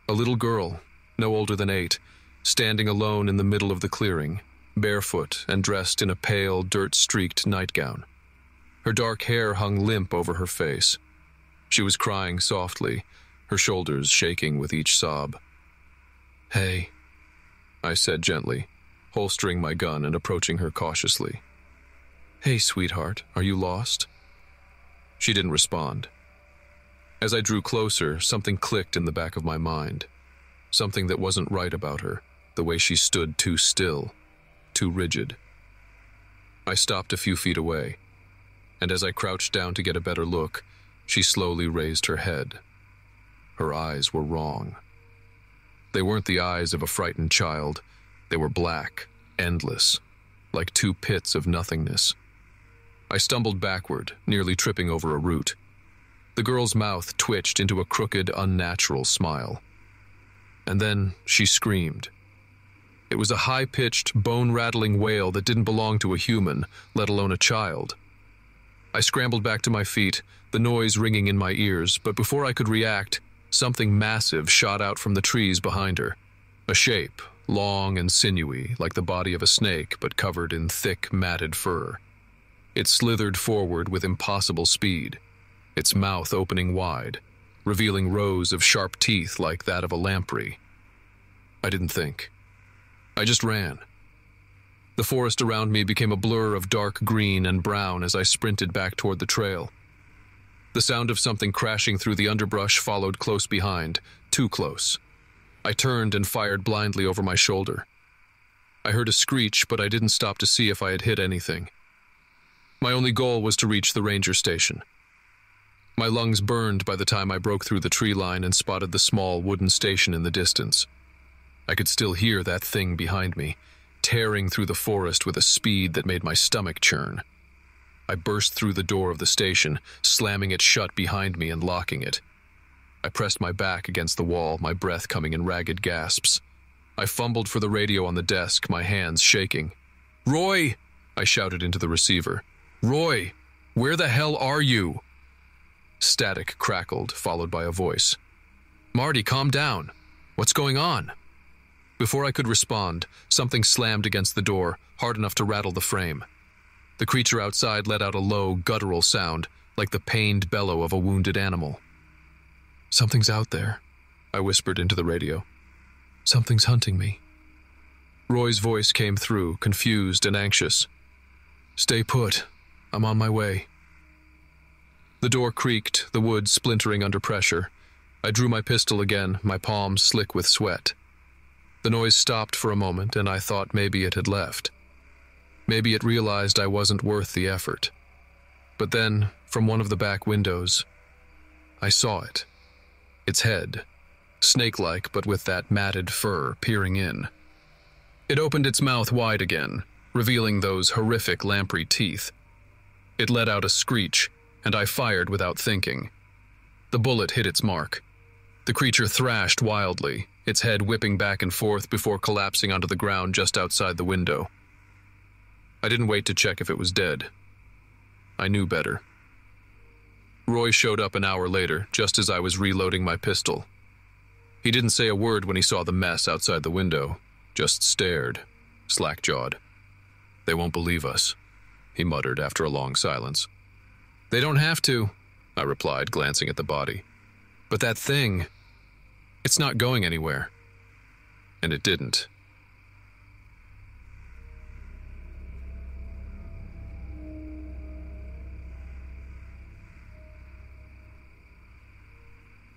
a little girl, no older than eight, standing alone in the middle of the clearing, barefoot and dressed in a pale, dirt streaked nightgown. Her dark hair hung limp over her face. She was crying softly, her shoulders shaking with each sob. Hey, I said gently, holstering my gun and approaching her cautiously. Hey, sweetheart, are you lost? She didn't respond. As I drew closer, something clicked in the back of my mind. Something that wasn't right about her, the way she stood too still, too rigid. I stopped a few feet away, and as I crouched down to get a better look, she slowly raised her head. Her eyes were wrong. They weren't the eyes of a frightened child. They were black, endless, like two pits of nothingness. I stumbled backward, nearly tripping over a root. The girl's mouth twitched into a crooked, unnatural smile. And then she screamed. It was a high pitched, bone rattling wail that didn't belong to a human, let alone a child. I scrambled back to my feet, the noise ringing in my ears, but before I could react, something massive shot out from the trees behind her. A shape, long and sinewy, like the body of a snake, but covered in thick, matted fur. It slithered forward with impossible speed, its mouth opening wide, revealing rows of sharp teeth like that of a lamprey. I didn't think. I just ran. The forest around me became a blur of dark green and brown as I sprinted back toward the trail. The sound of something crashing through the underbrush followed close behind, too close. I turned and fired blindly over my shoulder. I heard a screech, but I didn't stop to see if I had hit anything. My only goal was to reach the ranger station. My lungs burned by the time I broke through the tree line and spotted the small wooden station in the distance. I could still hear that thing behind me, tearing through the forest with a speed that made my stomach churn. I burst through the door of the station, slamming it shut behind me and locking it. I pressed my back against the wall, my breath coming in ragged gasps. I fumbled for the radio on the desk, my hands shaking. Roy! I shouted into the receiver. Roy! Where the hell are you? Static crackled, followed by a voice. Marty, calm down. What's going on? Before I could respond, something slammed against the door, hard enough to rattle the frame. The creature outside let out a low, guttural sound, like the pained bellow of a wounded animal. Something's out there, I whispered into the radio. Something's hunting me. Roy's voice came through, confused and anxious. Stay put. I'm on my way. The door creaked, the wood splintering under pressure. I drew my pistol again, my palms slick with sweat. The noise stopped for a moment, and I thought maybe it had left. Maybe it realized I wasn't worth the effort. But then, from one of the back windows, I saw it. Its head, snake like but with that matted fur, peering in. It opened its mouth wide again, revealing those horrific lamprey teeth. It let out a screech, and I fired without thinking. The bullet hit its mark. The creature thrashed wildly, its head whipping back and forth before collapsing onto the ground just outside the window. I didn't wait to check if it was dead. I knew better. Roy showed up an hour later, just as I was reloading my pistol. He didn't say a word when he saw the mess outside the window, just stared, slack jawed. They won't believe us, he muttered after a long silence. They don't have to, I replied, glancing at the body. But that thing, it's not going anywhere. And it didn't.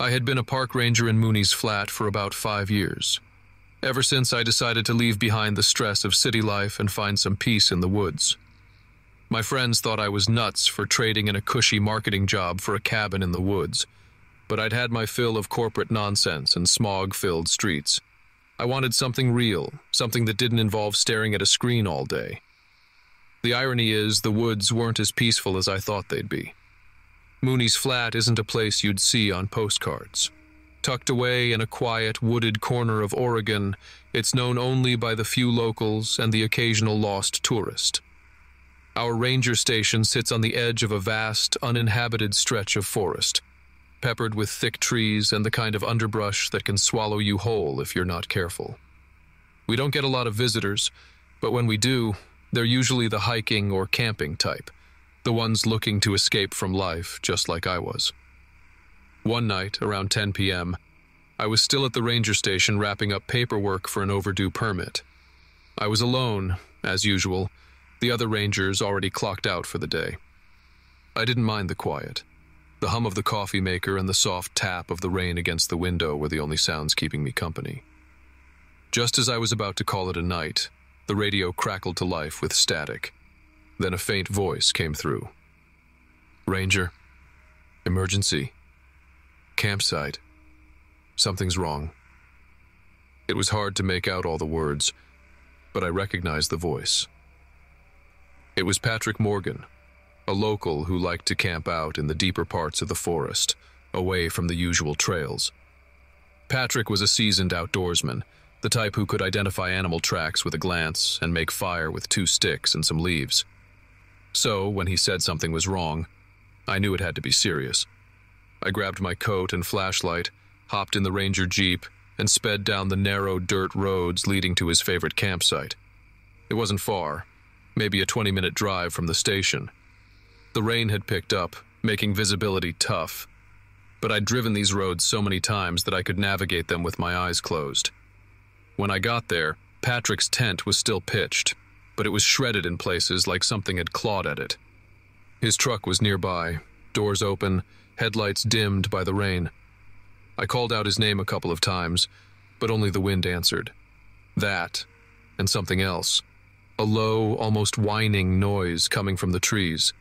I had been a park ranger in Mooney's flat for about five years. Ever since I decided to leave behind the stress of city life and find some peace in the woods. My friends thought I was nuts for trading in a cushy marketing job for a cabin in the woods, but I'd had my fill of corporate nonsense and smog filled streets. I wanted something real, something that didn't involve staring at a screen all day. The irony is, the woods weren't as peaceful as I thought they'd be. Mooney's flat isn't a place you'd see on postcards. Tucked away in a quiet, wooded corner of Oregon, it's known only by the few locals and the occasional lost tourist. Our ranger station sits on the edge of a vast, uninhabited stretch of forest, peppered with thick trees and the kind of underbrush that can swallow you whole if you're not careful. We don't get a lot of visitors, but when we do, they're usually the hiking or camping type the ones looking to escape from life, just like I was. One night, around 10 p.m., I was still at the ranger station wrapping up paperwork for an overdue permit. I was alone, as usual, the other rangers already clocked out for the day. I didn't mind the quiet. The hum of the coffee maker and the soft tap of the rain against the window were the only sounds keeping me company. Just as I was about to call it a night, the radio crackled to life with static. Then a faint voice came through. Ranger. Emergency. Campsite. Something's wrong. It was hard to make out all the words, but I recognized the voice. It was Patrick Morgan, a local who liked to camp out in the deeper parts of the forest, away from the usual trails. Patrick was a seasoned outdoorsman, the type who could identify animal tracks with a glance and make fire with two sticks and some leaves. So, when he said something was wrong, I knew it had to be serious. I grabbed my coat and flashlight, hopped in the Ranger Jeep, and sped down the narrow dirt roads leading to his favorite campsite. It wasn't far, maybe a 20 minute drive from the station. The rain had picked up, making visibility tough, but I'd driven these roads so many times that I could navigate them with my eyes closed. When I got there, Patrick's tent was still pitched, but it was shredded in places like something had clawed at it. His truck was nearby, doors open, headlights dimmed by the rain. I called out his name a couple of times, but only the wind answered. That, and something else. A low, almost whining noise coming from the trees.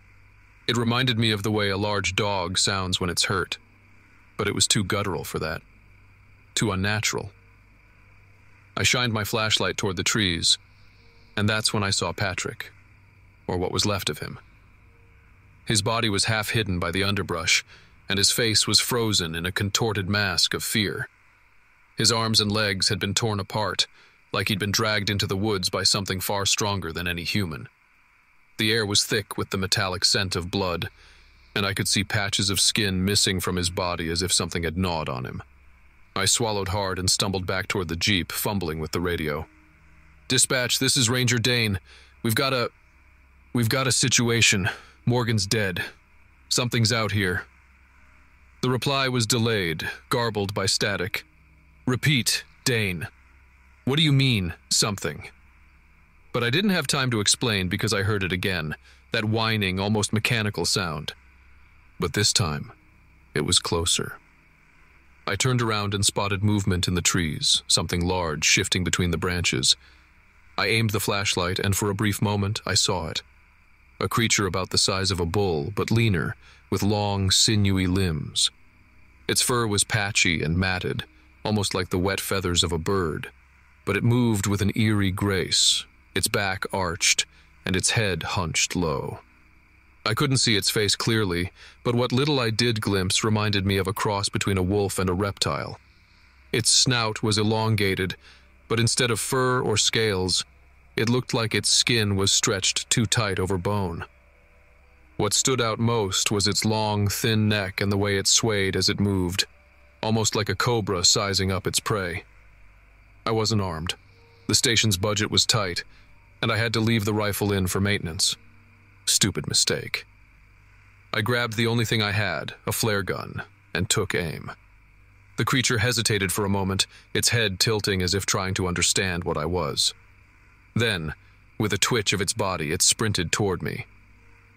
It reminded me of the way a large dog sounds when it's hurt, but it was too guttural for that. Too unnatural. I shined my flashlight toward the trees, and that's when I saw Patrick, or what was left of him. His body was half hidden by the underbrush, and his face was frozen in a contorted mask of fear. His arms and legs had been torn apart, like he'd been dragged into the woods by something far stronger than any human. The air was thick with the metallic scent of blood, and I could see patches of skin missing from his body as if something had gnawed on him. I swallowed hard and stumbled back toward the jeep, fumbling with the radio. Dispatch, this is Ranger Dane. We've got a. We've got a situation. Morgan's dead. Something's out here. The reply was delayed, garbled by static. Repeat, Dane. What do you mean, something? But I didn't have time to explain because I heard it again, that whining, almost mechanical sound. But this time, it was closer. I turned around and spotted movement in the trees, something large shifting between the branches. I aimed the flashlight, and for a brief moment, I saw it. A creature about the size of a bull, but leaner, with long, sinewy limbs. Its fur was patchy and matted, almost like the wet feathers of a bird, but it moved with an eerie grace, its back arched, and its head hunched low. I couldn't see its face clearly, but what little I did glimpse reminded me of a cross between a wolf and a reptile. Its snout was elongated, but instead of fur or scales, it looked like its skin was stretched too tight over bone. What stood out most was its long, thin neck and the way it swayed as it moved, almost like a cobra sizing up its prey. I wasn't armed. The station's budget was tight, and I had to leave the rifle in for maintenance. Stupid mistake. I grabbed the only thing I had, a flare gun, and took aim. The creature hesitated for a moment, its head tilting as if trying to understand what I was. Then, with a twitch of its body, it sprinted toward me.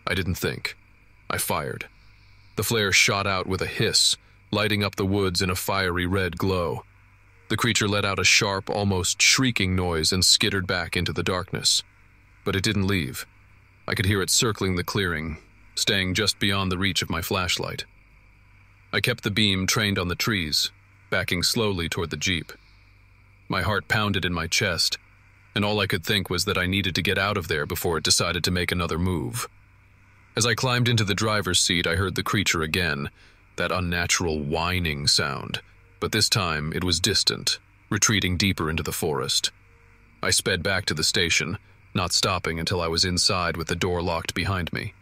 I didn't think. I fired. The flare shot out with a hiss, lighting up the woods in a fiery red glow. The creature let out a sharp, almost shrieking noise and skittered back into the darkness. But it didn't leave. I could hear it circling the clearing, staying just beyond the reach of my flashlight. I kept the beam trained on the trees, backing slowly toward the jeep. My heart pounded in my chest, and all I could think was that I needed to get out of there before it decided to make another move. As I climbed into the driver's seat, I heard the creature again, that unnatural whining sound, but this time it was distant, retreating deeper into the forest. I sped back to the station, not stopping until I was inside with the door locked behind me.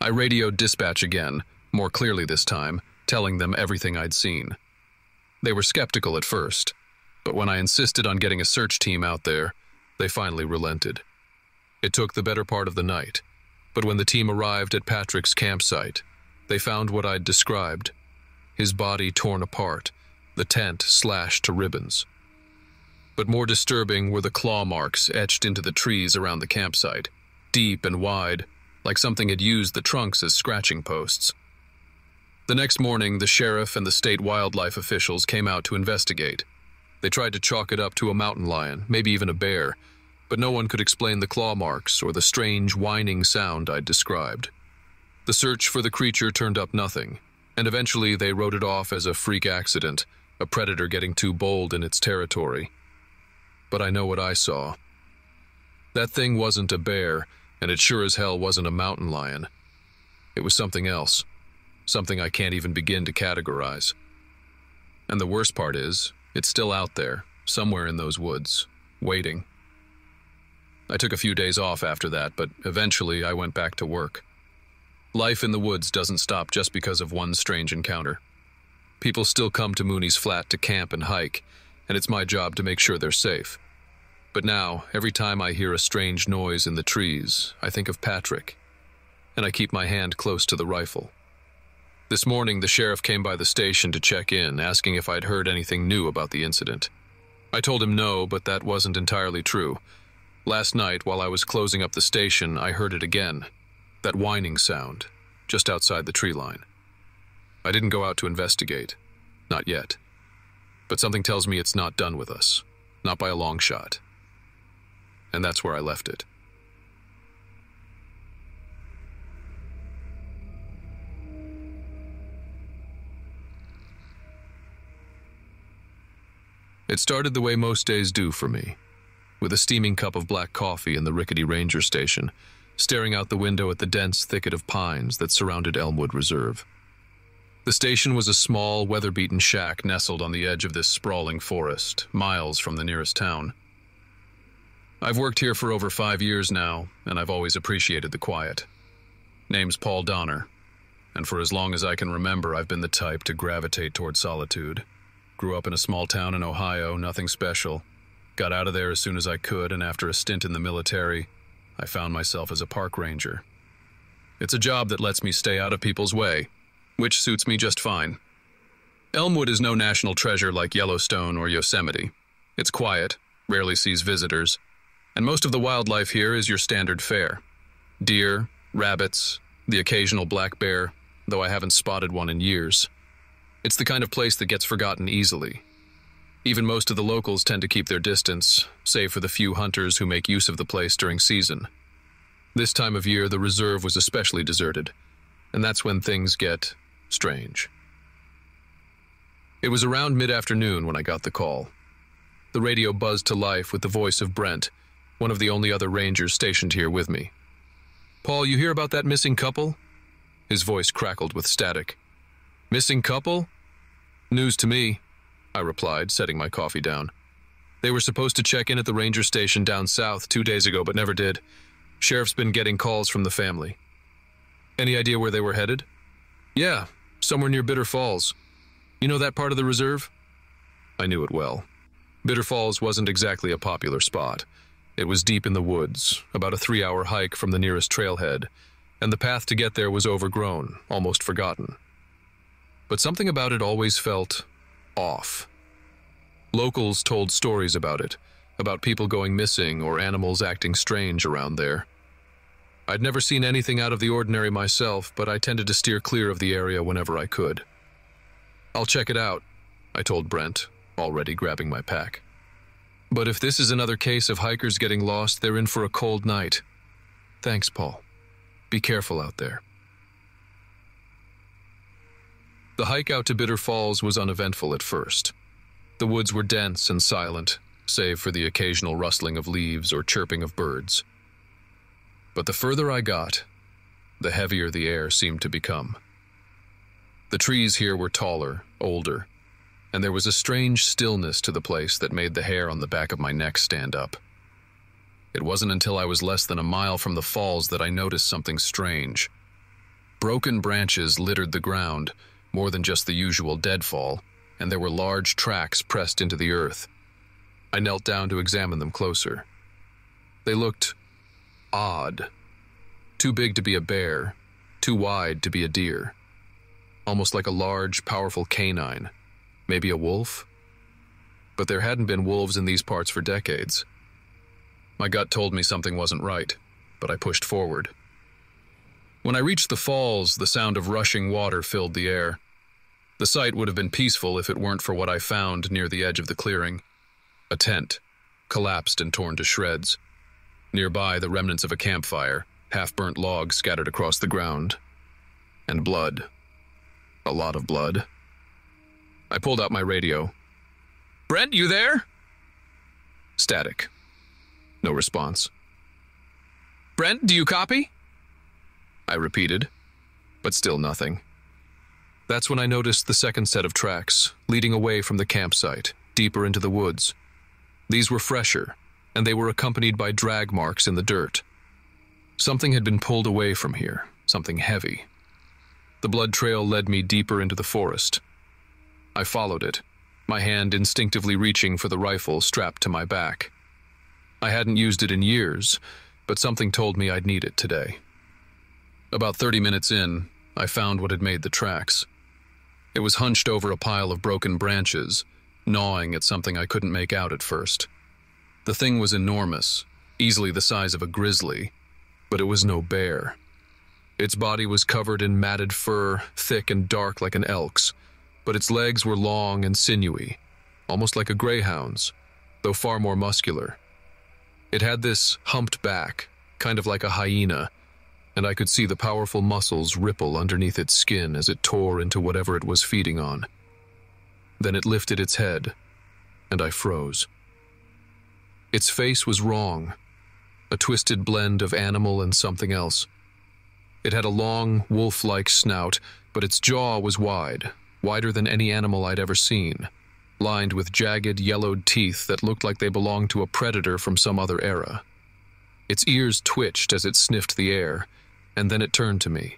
I radioed dispatch again, more clearly this time, telling them everything I'd seen. They were skeptical at first, but when I insisted on getting a search team out there, they finally relented. It took the better part of the night, but when the team arrived at Patrick's campsite, they found what I'd described his body torn apart, the tent slashed to ribbons. But more disturbing were the claw marks etched into the trees around the campsite, deep and wide, like something had used the trunks as scratching posts. The next morning, the sheriff and the state wildlife officials came out to investigate. They tried to chalk it up to a mountain lion, maybe even a bear, but no one could explain the claw marks or the strange whining sound I'd described. The search for the creature turned up nothing, and eventually they wrote it off as a freak accident, a predator getting too bold in its territory. But I know what I saw. That thing wasn't a bear, and it sure as hell wasn't a mountain lion. It was something else, something I can't even begin to categorize. And the worst part is, it's still out there, somewhere in those woods, waiting. I took a few days off after that, but eventually I went back to work. Life in the woods doesn't stop just because of one strange encounter. People still come to Mooney's flat to camp and hike, and it's my job to make sure they're safe. But now, every time I hear a strange noise in the trees, I think of Patrick, and I keep my hand close to the rifle. This morning, the sheriff came by the station to check in, asking if I'd heard anything new about the incident. I told him no, but that wasn't entirely true. Last night, while I was closing up the station, I heard it again, that whining sound, just outside the tree line. I didn't go out to investigate. Not yet. But something tells me it's not done with us. Not by a long shot. And that's where I left it. It started the way most days do for me, with a steaming cup of black coffee in the rickety ranger station, staring out the window at the dense thicket of pines that surrounded Elmwood Reserve. The station was a small, weather-beaten shack nestled on the edge of this sprawling forest, miles from the nearest town. I've worked here for over five years now, and I've always appreciated the quiet. Name's Paul Donner, and for as long as I can remember, I've been the type to gravitate toward solitude. Grew up in a small town in Ohio, nothing special. Got out of there as soon as I could, and after a stint in the military, I found myself as a park ranger. It's a job that lets me stay out of people's way, which suits me just fine. Elmwood is no national treasure like Yellowstone or Yosemite. It's quiet, rarely sees visitors, and most of the wildlife here is your standard fare. Deer, rabbits, the occasional black bear, though I haven't spotted one in years. It's the kind of place that gets forgotten easily. Even most of the locals tend to keep their distance, save for the few hunters who make use of the place during season. This time of year, the reserve was especially deserted, and that's when things get strange. It was around mid afternoon when I got the call. The radio buzzed to life with the voice of Brent, one of the only other rangers stationed here with me. Paul, you hear about that missing couple? His voice crackled with static. Missing couple? News to me, I replied, setting my coffee down. They were supposed to check in at the ranger station down south two days ago, but never did. Sheriff's been getting calls from the family. Any idea where they were headed? Yeah, somewhere near Bitter Falls. You know that part of the reserve? I knew it well. Bitter Falls wasn't exactly a popular spot. It was deep in the woods, about a three hour hike from the nearest trailhead, and the path to get there was overgrown, almost forgotten. But something about it always felt off. Locals told stories about it, about people going missing or animals acting strange around there. I'd never seen anything out of the ordinary myself, but I tended to steer clear of the area whenever I could. I'll check it out, I told Brent, already grabbing my pack. But if this is another case of hikers getting lost, they're in for a cold night. Thanks, Paul. Be careful out there. The hike out to Bitter Falls was uneventful at first. The woods were dense and silent, save for the occasional rustling of leaves or chirping of birds. But the further I got, the heavier the air seemed to become. The trees here were taller, older, and there was a strange stillness to the place that made the hair on the back of my neck stand up. It wasn't until I was less than a mile from the falls that I noticed something strange. Broken branches littered the ground, more than just the usual deadfall, and there were large tracks pressed into the earth. I knelt down to examine them closer. They looked odd. Too big to be a bear, too wide to be a deer. Almost like a large, powerful canine. Maybe a wolf? But there hadn't been wolves in these parts for decades. My gut told me something wasn't right, but I pushed forward. When I reached the falls, the sound of rushing water filled the air. The sight would have been peaceful if it weren't for what I found near the edge of the clearing. A tent, collapsed and torn to shreds. Nearby, the remnants of a campfire, half-burnt logs scattered across the ground. And blood. A lot of blood. I pulled out my radio. Brent, you there? Static. No response. Brent, do you copy? I repeated, but still nothing. That's when I noticed the second set of tracks, leading away from the campsite, deeper into the woods. These were fresher, and they were accompanied by drag marks in the dirt. Something had been pulled away from here, something heavy. The blood trail led me deeper into the forest. I followed it, my hand instinctively reaching for the rifle strapped to my back. I hadn't used it in years, but something told me I'd need it today. About 30 minutes in, I found what had made the tracks. It was hunched over a pile of broken branches, gnawing at something I couldn't make out at first. The thing was enormous, easily the size of a grizzly, but it was no bear. Its body was covered in matted fur, thick and dark like an elk's, but its legs were long and sinewy, almost like a greyhound's, though far more muscular. It had this humped back, kind of like a hyena, and I could see the powerful muscles ripple underneath its skin as it tore into whatever it was feeding on. Then it lifted its head, and I froze. Its face was wrong, a twisted blend of animal and something else. It had a long, wolf like snout, but its jaw was wide, wider than any animal I'd ever seen, lined with jagged, yellowed teeth that looked like they belonged to a predator from some other era. Its ears twitched as it sniffed the air, and then it turned to me.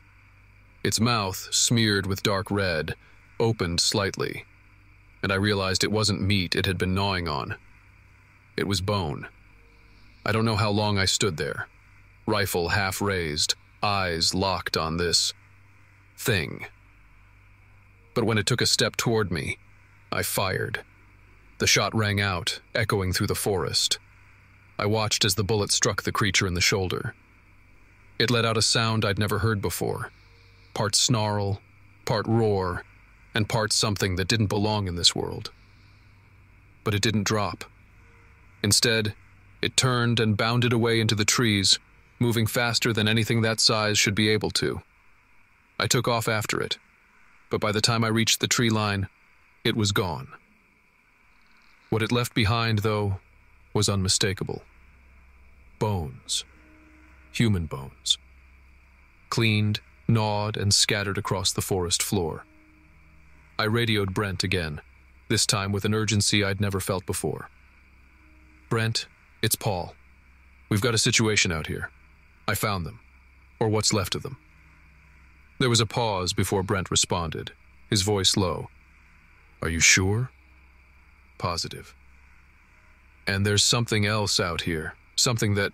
Its mouth, smeared with dark red, opened slightly, and I realized it wasn't meat it had been gnawing on. It was bone. I don't know how long I stood there, rifle half raised, eyes locked on this thing. But when it took a step toward me, I fired. The shot rang out, echoing through the forest. I watched as the bullet struck the creature in the shoulder. It let out a sound I'd never heard before part snarl, part roar, and part something that didn't belong in this world. But it didn't drop. Instead, it turned and bounded away into the trees, moving faster than anything that size should be able to. I took off after it, but by the time I reached the tree line, it was gone. What it left behind, though, was unmistakable. Bones. Human bones. Cleaned, gnawed, and scattered across the forest floor. I radioed Brent again, this time with an urgency I'd never felt before. Brent, it's Paul. We've got a situation out here. I found them, or what's left of them. There was a pause before Brent responded, his voice low. Are you sure? Positive. And there's something else out here, something that.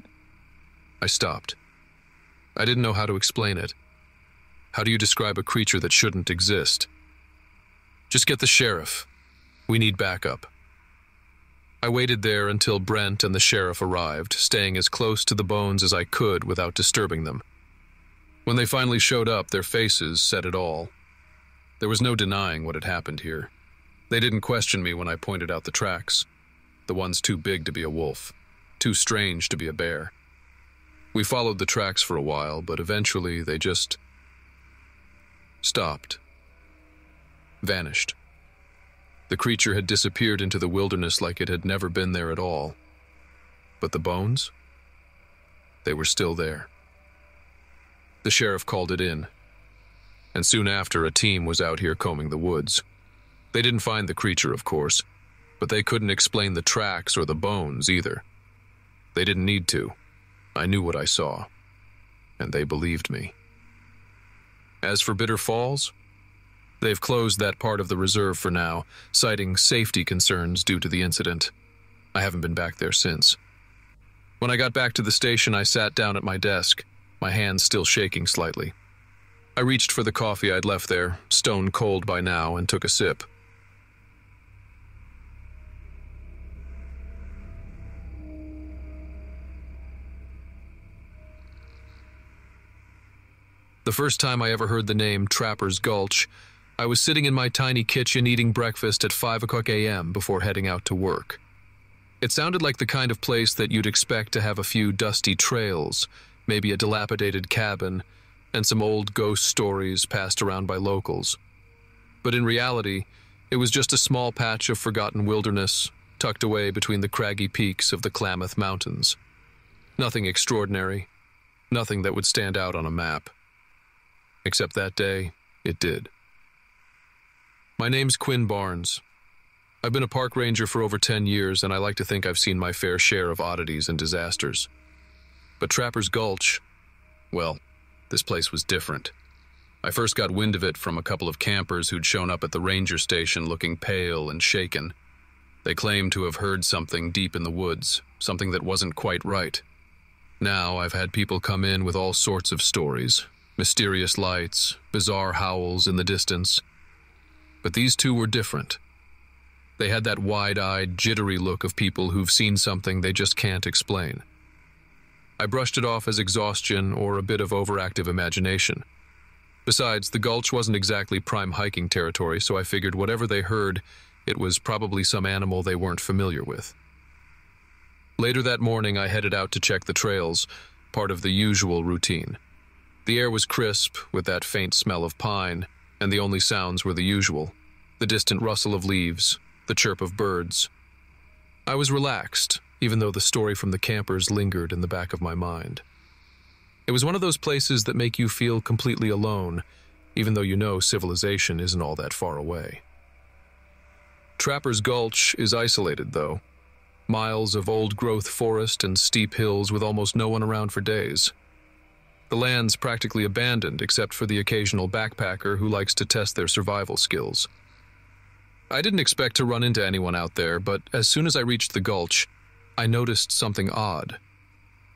I stopped. I didn't know how to explain it. How do you describe a creature that shouldn't exist? Just get the sheriff. We need backup. I waited there until Brent and the sheriff arrived, staying as close to the bones as I could without disturbing them. When they finally showed up, their faces said it all. There was no denying what had happened here. They didn't question me when I pointed out the tracks. The ones too big to be a wolf, too strange to be a bear. We followed the tracks for a while, but eventually they just stopped. Vanished. The creature had disappeared into the wilderness like it had never been there at all. But the bones? They were still there. The sheriff called it in, and soon after a team was out here combing the woods. They didn't find the creature, of course, but they couldn't explain the tracks or the bones either. They didn't need to. I knew what I saw, and they believed me. As for Bitter Falls, they've closed that part of the reserve for now, citing safety concerns due to the incident. I haven't been back there since. When I got back to the station, I sat down at my desk, my hands still shaking slightly. I reached for the coffee I'd left there, stone cold by now, and took a sip. The first time I ever heard the name Trapper's Gulch, I was sitting in my tiny kitchen eating breakfast at 5 o'clock a.m. before heading out to work. It sounded like the kind of place that you'd expect to have a few dusty trails, maybe a dilapidated cabin, and some old ghost stories passed around by locals. But in reality, it was just a small patch of forgotten wilderness tucked away between the craggy peaks of the Klamath Mountains. Nothing extraordinary, nothing that would stand out on a map. Except that day, it did. My name's Quinn Barnes. I've been a park ranger for over 10 years, and I like to think I've seen my fair share of oddities and disasters. But Trapper's Gulch, well, this place was different. I first got wind of it from a couple of campers who'd shown up at the ranger station looking pale and shaken. They claimed to have heard something deep in the woods, something that wasn't quite right. Now I've had people come in with all sorts of stories, mysterious lights, bizarre howls in the distance. But these two were different. They had that wide eyed, jittery look of people who've seen something they just can't explain. I brushed it off as exhaustion or a bit of overactive imagination. Besides, the gulch wasn't exactly prime hiking territory, so I figured whatever they heard, it was probably some animal they weren't familiar with. Later that morning, I headed out to check the trails, part of the usual routine. The air was crisp, with that faint smell of pine, and the only sounds were the usual the distant rustle of leaves, the chirp of birds. I was relaxed, even though the story from the campers lingered in the back of my mind. It was one of those places that make you feel completely alone, even though you know civilization isn't all that far away. Trapper's Gulch is isolated, though. Miles of old growth forest and steep hills with almost no one around for days. The land's practically abandoned except for the occasional backpacker who likes to test their survival skills. I didn't expect to run into anyone out there, but as soon as I reached the gulch, I noticed something odd.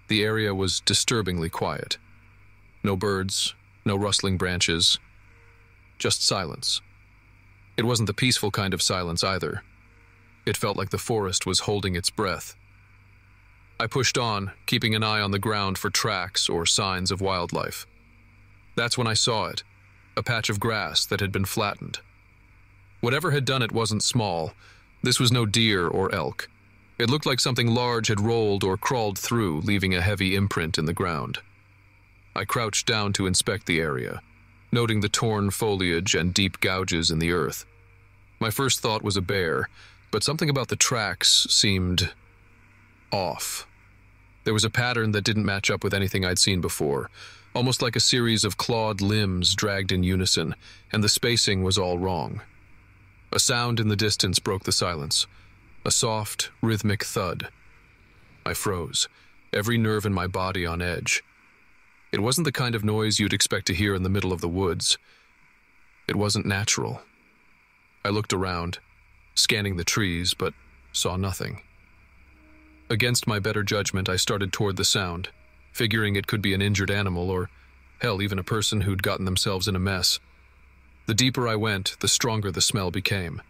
The area was disturbingly quiet. No birds, no rustling branches, just silence. It wasn't the peaceful kind of silence either. It felt like the forest was holding its breath. I pushed on, keeping an eye on the ground for tracks or signs of wildlife. That's when I saw it a patch of grass that had been flattened. Whatever had done it wasn't small. This was no deer or elk. It looked like something large had rolled or crawled through, leaving a heavy imprint in the ground. I crouched down to inspect the area, noting the torn foliage and deep gouges in the earth. My first thought was a bear, but something about the tracks seemed off. There was a pattern that didn't match up with anything I'd seen before, almost like a series of clawed limbs dragged in unison, and the spacing was all wrong. A sound in the distance broke the silence, a soft, rhythmic thud. I froze, every nerve in my body on edge. It wasn't the kind of noise you'd expect to hear in the middle of the woods. It wasn't natural. I looked around, scanning the trees, but saw nothing. Against my better judgment, I started toward the sound, figuring it could be an injured animal or, hell, even a person who'd gotten themselves in a mess. The deeper I went, the stronger the smell became.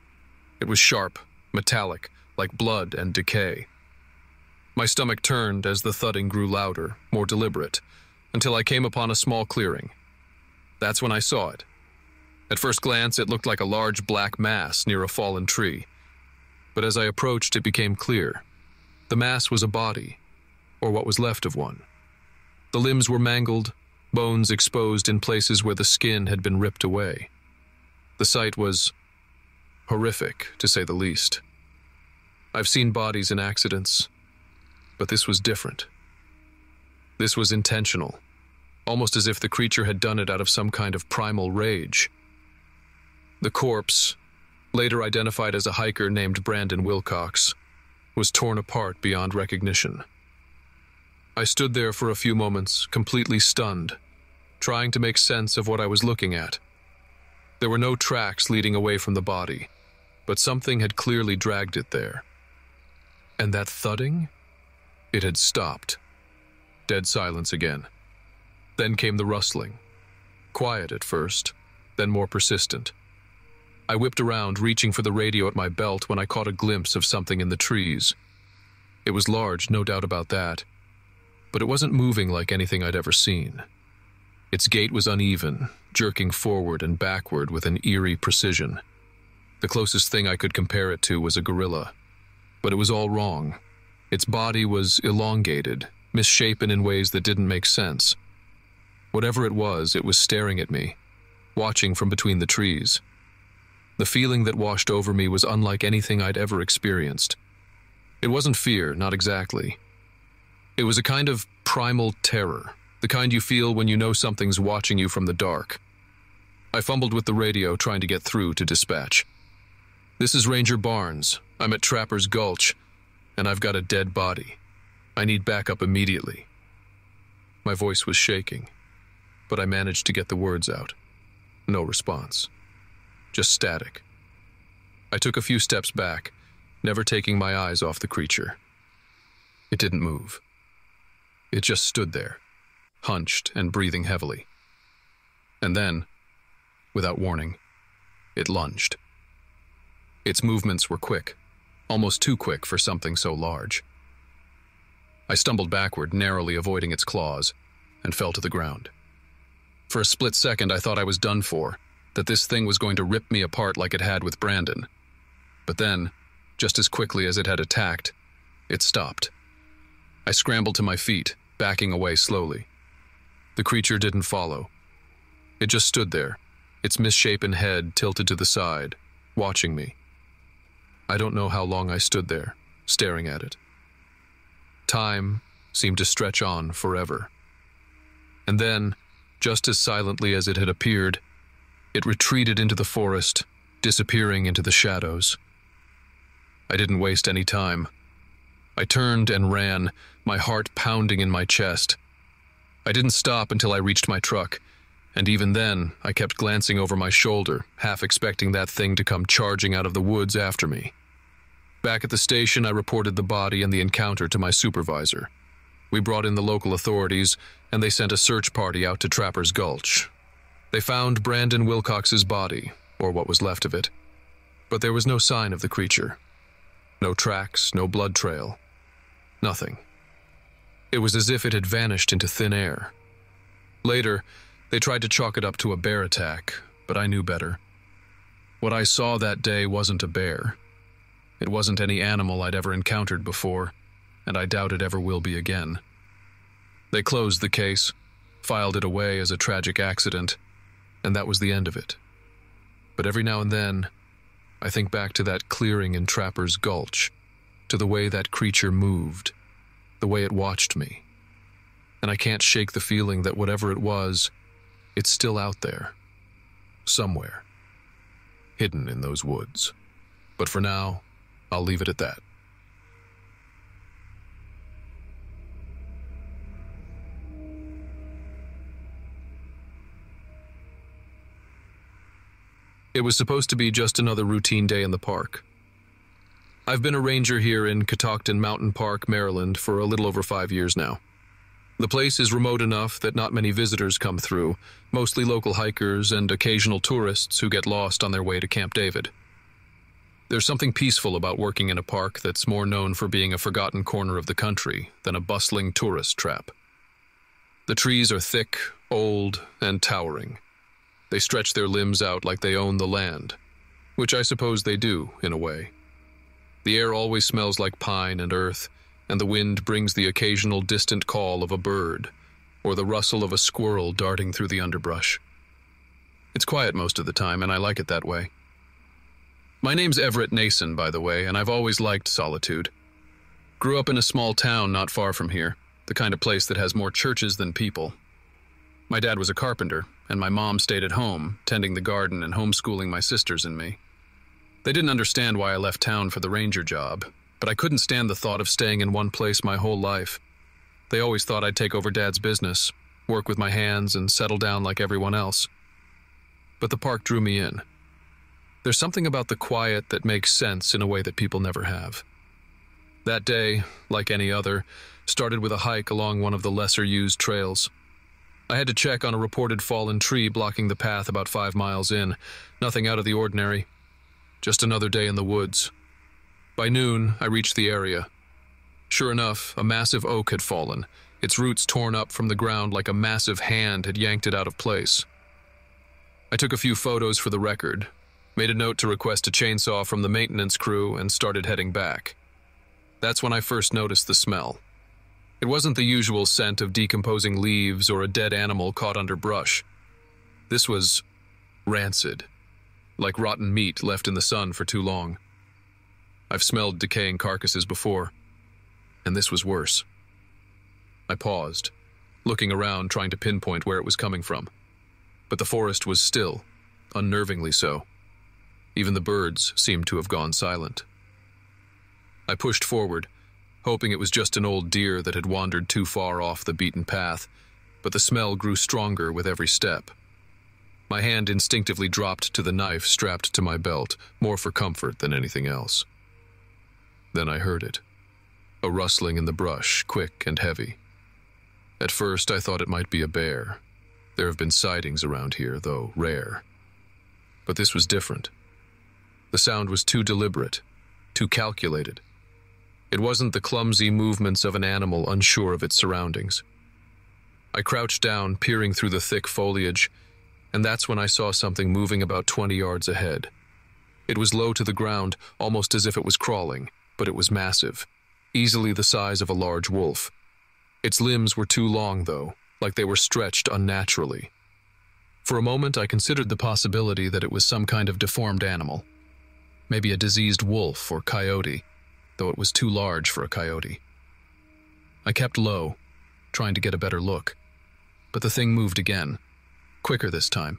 It was sharp, metallic, like blood and decay. My stomach turned as the thudding grew louder, more deliberate, until I came upon a small clearing. That's when I saw it. At first glance, it looked like a large black mass near a fallen tree. But as I approached, it became clear. The mass was a body, or what was left of one. The limbs were mangled, bones exposed in places where the skin had been ripped away. The sight was horrific, to say the least. I've seen bodies in accidents, but this was different. This was intentional, almost as if the creature had done it out of some kind of primal rage. The corpse, later identified as a hiker named Brandon Wilcox, was torn apart beyond recognition. I stood there for a few moments, completely stunned, trying to make sense of what I was looking at. There were no tracks leading away from the body, but something had clearly dragged it there. And that thudding? It had stopped. Dead silence again. Then came the rustling. Quiet at first, then more persistent. I whipped around, reaching for the radio at my belt when I caught a glimpse of something in the trees. It was large, no doubt about that, but it wasn't moving like anything I'd ever seen. Its gait was uneven, jerking forward and backward with an eerie precision. The closest thing I could compare it to was a gorilla, but it was all wrong. Its body was elongated, misshapen in ways that didn't make sense. Whatever it was, it was staring at me, watching from between the trees. The feeling that washed over me was unlike anything I'd ever experienced. It wasn't fear, not exactly. It was a kind of primal terror, the kind you feel when you know something's watching you from the dark. I fumbled with the radio, trying to get through to dispatch. This is Ranger Barnes. I'm at Trapper's Gulch, and I've got a dead body. I need backup immediately. My voice was shaking, but I managed to get the words out. No response. Just static. I took a few steps back, never taking my eyes off the creature. It didn't move. It just stood there, hunched and breathing heavily. And then, without warning, it lunged. Its movements were quick, almost too quick for something so large. I stumbled backward, narrowly avoiding its claws, and fell to the ground. For a split second, I thought I was done for, that this thing was going to rip me apart like it had with Brandon. But then, just as quickly as it had attacked, it stopped. I scrambled to my feet, backing away slowly. The creature didn't follow. It just stood there, its misshapen head tilted to the side, watching me. I don't know how long I stood there, staring at it. Time seemed to stretch on forever. And then, just as silently as it had appeared, it retreated into the forest, disappearing into the shadows. I didn't waste any time. I turned and ran, my heart pounding in my chest. I didn't stop until I reached my truck, and even then, I kept glancing over my shoulder, half expecting that thing to come charging out of the woods after me. Back at the station, I reported the body and the encounter to my supervisor. We brought in the local authorities, and they sent a search party out to Trapper's Gulch. They found Brandon Wilcox's body, or what was left of it, but there was no sign of the creature. No tracks, no blood trail. Nothing. It was as if it had vanished into thin air. Later, They tried to chalk it up to a bear attack, but I knew better. What I saw that day wasn't a bear. It wasn't any animal I'd ever encountered before, and I doubt it ever will be again. They closed the case, filed it away as a tragic accident, and that was the end of it. But every now and then, I think back to that clearing in Trapper's Gulch, to the way that creature moved, the way it watched me. And I can't shake the feeling that whatever it was, it's still out there. Somewhere. Hidden in those woods. But for now, I'll leave it at that. It was supposed to be just another routine day in the park. I've been a ranger here in Catoctin Mountain Park, Maryland, for a little over five years now. The place is remote enough that not many visitors come through, mostly local hikers and occasional tourists who get lost on their way to Camp David. There's something peaceful about working in a park that's more known for being a forgotten corner of the country than a bustling tourist trap. The trees are thick, old, and towering. They stretch their limbs out like they own the land, which I suppose they do, in a way. The air always smells like pine and earth, and the wind brings the occasional distant call of a bird or the rustle of a squirrel darting through the underbrush. It's quiet most of the time, and I like it that way. My name's Everett Nason, by the way, and I've always liked solitude. Grew up in a small town not far from here, the kind of place that has more churches than people. My dad was a carpenter, and my mom stayed at home, tending the garden and homeschooling my sisters and me. They didn't understand why I left town for the ranger job, but I couldn't stand the thought of staying in one place my whole life. They always thought I'd take over dad's business, work with my hands, and settle down like everyone else. But the park drew me in. There's something about the quiet that makes sense in a way that people never have. That day, like any other, started with a hike along one of the lesser used trails. I had to check on a reported fallen tree blocking the path about five miles in. Nothing out of the ordinary. Just another day in the woods. By noon, I reached the area. Sure enough, a massive oak had fallen, its roots torn up from the ground like a massive hand had yanked it out of place. I took a few photos for the record, made a note to request a chainsaw from the maintenance crew, and started heading back. That's when I first noticed the smell. It wasn't the usual scent of decomposing leaves or a dead animal caught under brush. This was rancid, like rotten meat left in the sun for too long. I've smelled decaying carcasses before, and this was worse. I paused, looking around trying to pinpoint where it was coming from. But the forest was still, unnervingly so. Even the birds seemed to have gone silent. I pushed forward, hoping it was just an old deer that had wandered too far off the beaten path, but the smell grew stronger with every step. My hand instinctively dropped to the knife strapped to my belt, more for comfort than anything else. Then I heard it. A rustling in the brush, quick and heavy. At first, I thought it might be a bear. There have been sightings around here, though rare. But this was different. The sound was too deliberate, too calculated. It wasn't the clumsy movements of an animal unsure of its surroundings. I crouched down, peering through the thick foliage, and that's when I saw something moving about 20 yards ahead. It was low to the ground, almost as if it was crawling, but it was massive, easily the size of a large wolf. Its limbs were too long, though, like they were stretched unnaturally. For a moment, I considered the possibility that it was some kind of deformed animal. Maybe a diseased wolf or coyote, though it was too large for a coyote. I kept low, trying to get a better look. But the thing moved again, quicker this time,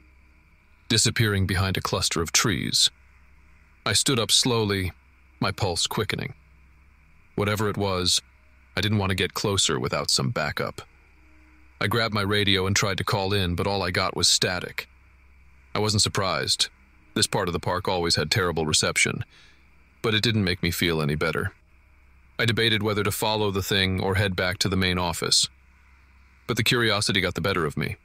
disappearing behind a cluster of trees. I stood up slowly, my pulse quickening. Whatever it was, I didn't want to get closer without some backup. I grabbed my radio and tried to call in, but all I got was static. I wasn't surprised. This part of the park always had terrible reception, but it didn't make me feel any better. I debated whether to follow the thing or head back to the main office. But the curiosity got the better of me.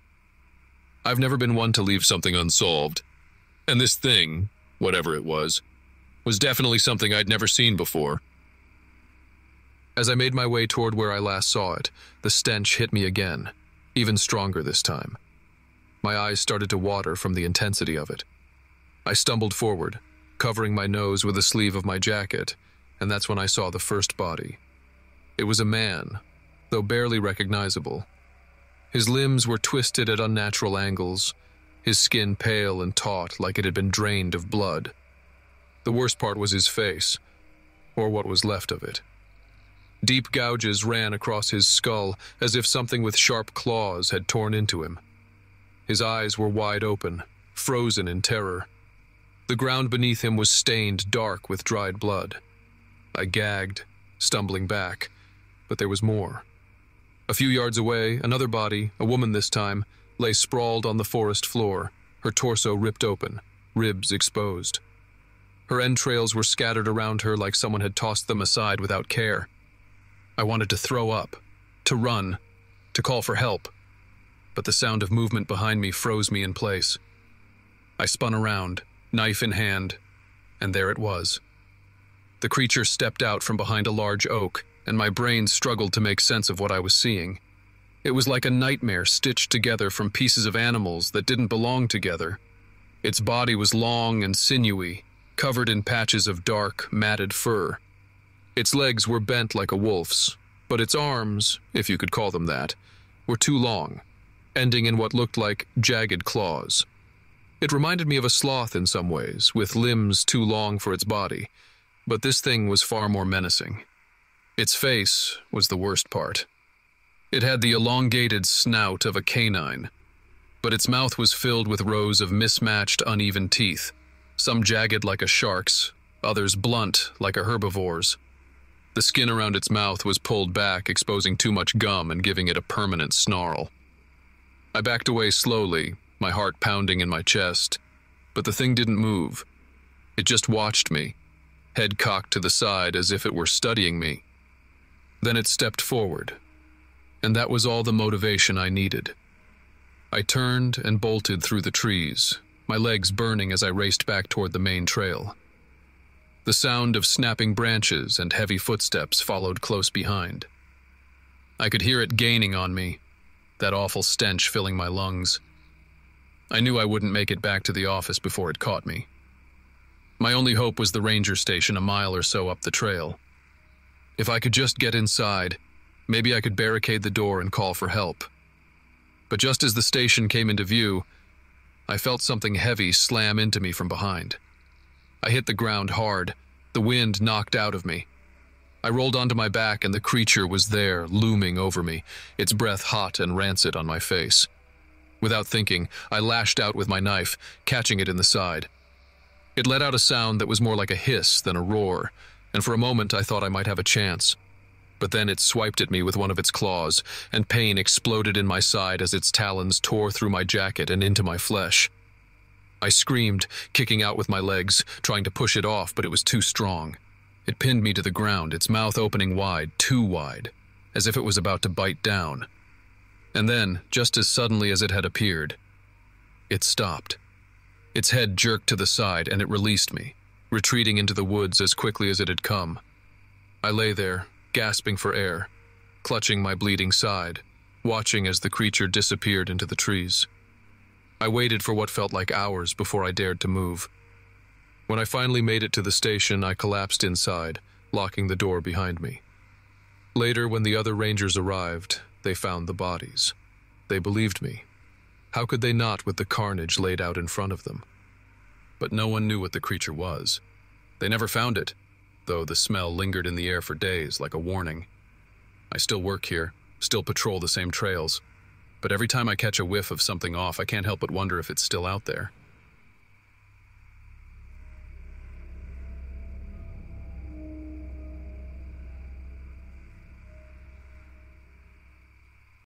I've never been one to leave something unsolved. And this thing, whatever it was, was definitely something I'd never seen before. As I made my way toward where I last saw it, the stench hit me again, even stronger this time. My eyes started to water from the intensity of it. I stumbled forward, covering my nose with the sleeve of my jacket, and that's when I saw the first body. It was a man, though barely recognizable. His limbs were twisted at unnatural angles, his skin pale and taut like it had been drained of blood. The worst part was his face, or what was left of it. Deep gouges ran across his skull as if something with sharp claws had torn into him. His eyes were wide open, frozen in terror. The ground beneath him was stained dark with dried blood. I gagged, stumbling back, but there was more. A few yards away, another body, a woman this time, lay sprawled on the forest floor, her torso ripped open, ribs exposed. Her entrails were scattered around her like someone had tossed them aside without care. I wanted to throw up, to run, to call for help, but the sound of movement behind me froze me in place. I spun around, knife in hand, and there it was. The creature stepped out from behind a large oak, and my brain struggled to make sense of what I was seeing. It was like a nightmare stitched together from pieces of animals that didn't belong together. Its body was long and sinewy, covered in patches of dark, matted fur. Its legs were bent like a wolf's, but its arms, if you could call them that, were too long, ending in what looked like jagged claws. It reminded me of a sloth in some ways, with limbs too long for its body, but this thing was far more menacing. Its face was the worst part. It had the elongated snout of a canine, but its mouth was filled with rows of mismatched, uneven teeth, some jagged like a shark's, others blunt like a herbivore's. The skin around its mouth was pulled back, exposing too much gum and giving it a permanent snarl. I backed away slowly, my heart pounding in my chest, but the thing didn't move. It just watched me, head cocked to the side as if it were studying me. Then it stepped forward, and that was all the motivation I needed. I turned and bolted through the trees, my legs burning as I raced back toward the main trail. The sound of snapping branches and heavy footsteps followed close behind. I could hear it gaining on me, that awful stench filling my lungs. I knew I wouldn't make it back to the office before it caught me. My only hope was the ranger station a mile or so up the trail. If I could just get inside, maybe I could barricade the door and call for help. But just as the station came into view, I felt something heavy slam into me from behind. I hit the ground hard, the wind knocked out of me. I rolled onto my back and the creature was there, looming over me, its breath hot and rancid on my face. Without thinking, I lashed out with my knife, catching it in the side. It let out a sound that was more like a hiss than a roar, and for a moment I thought I might have a chance. But then it swiped at me with one of its claws, and pain exploded in my side as its talons tore through my jacket and into my flesh. I screamed, kicking out with my legs, trying to push it off, but it was too strong. It pinned me to the ground, its mouth opening wide, too wide, as if it was about to bite down. And then, just as suddenly as it had appeared, it stopped. Its head jerked to the side, and it released me, retreating into the woods as quickly as it had come. I lay there, gasping for air, clutching my bleeding side, watching as the creature disappeared into the trees. I waited for what felt like hours before I dared to move. When I finally made it to the station, I collapsed inside, locking the door behind me. Later, when the other rangers arrived, they found the bodies. They believed me. How could they not with the carnage laid out in front of them? But no one knew what the creature was. They never found it, though the smell lingered in the air for days like a warning. I still work here, still patrol the same trails, but every time I catch a whiff of something off, I can't help but wonder if it's still out there.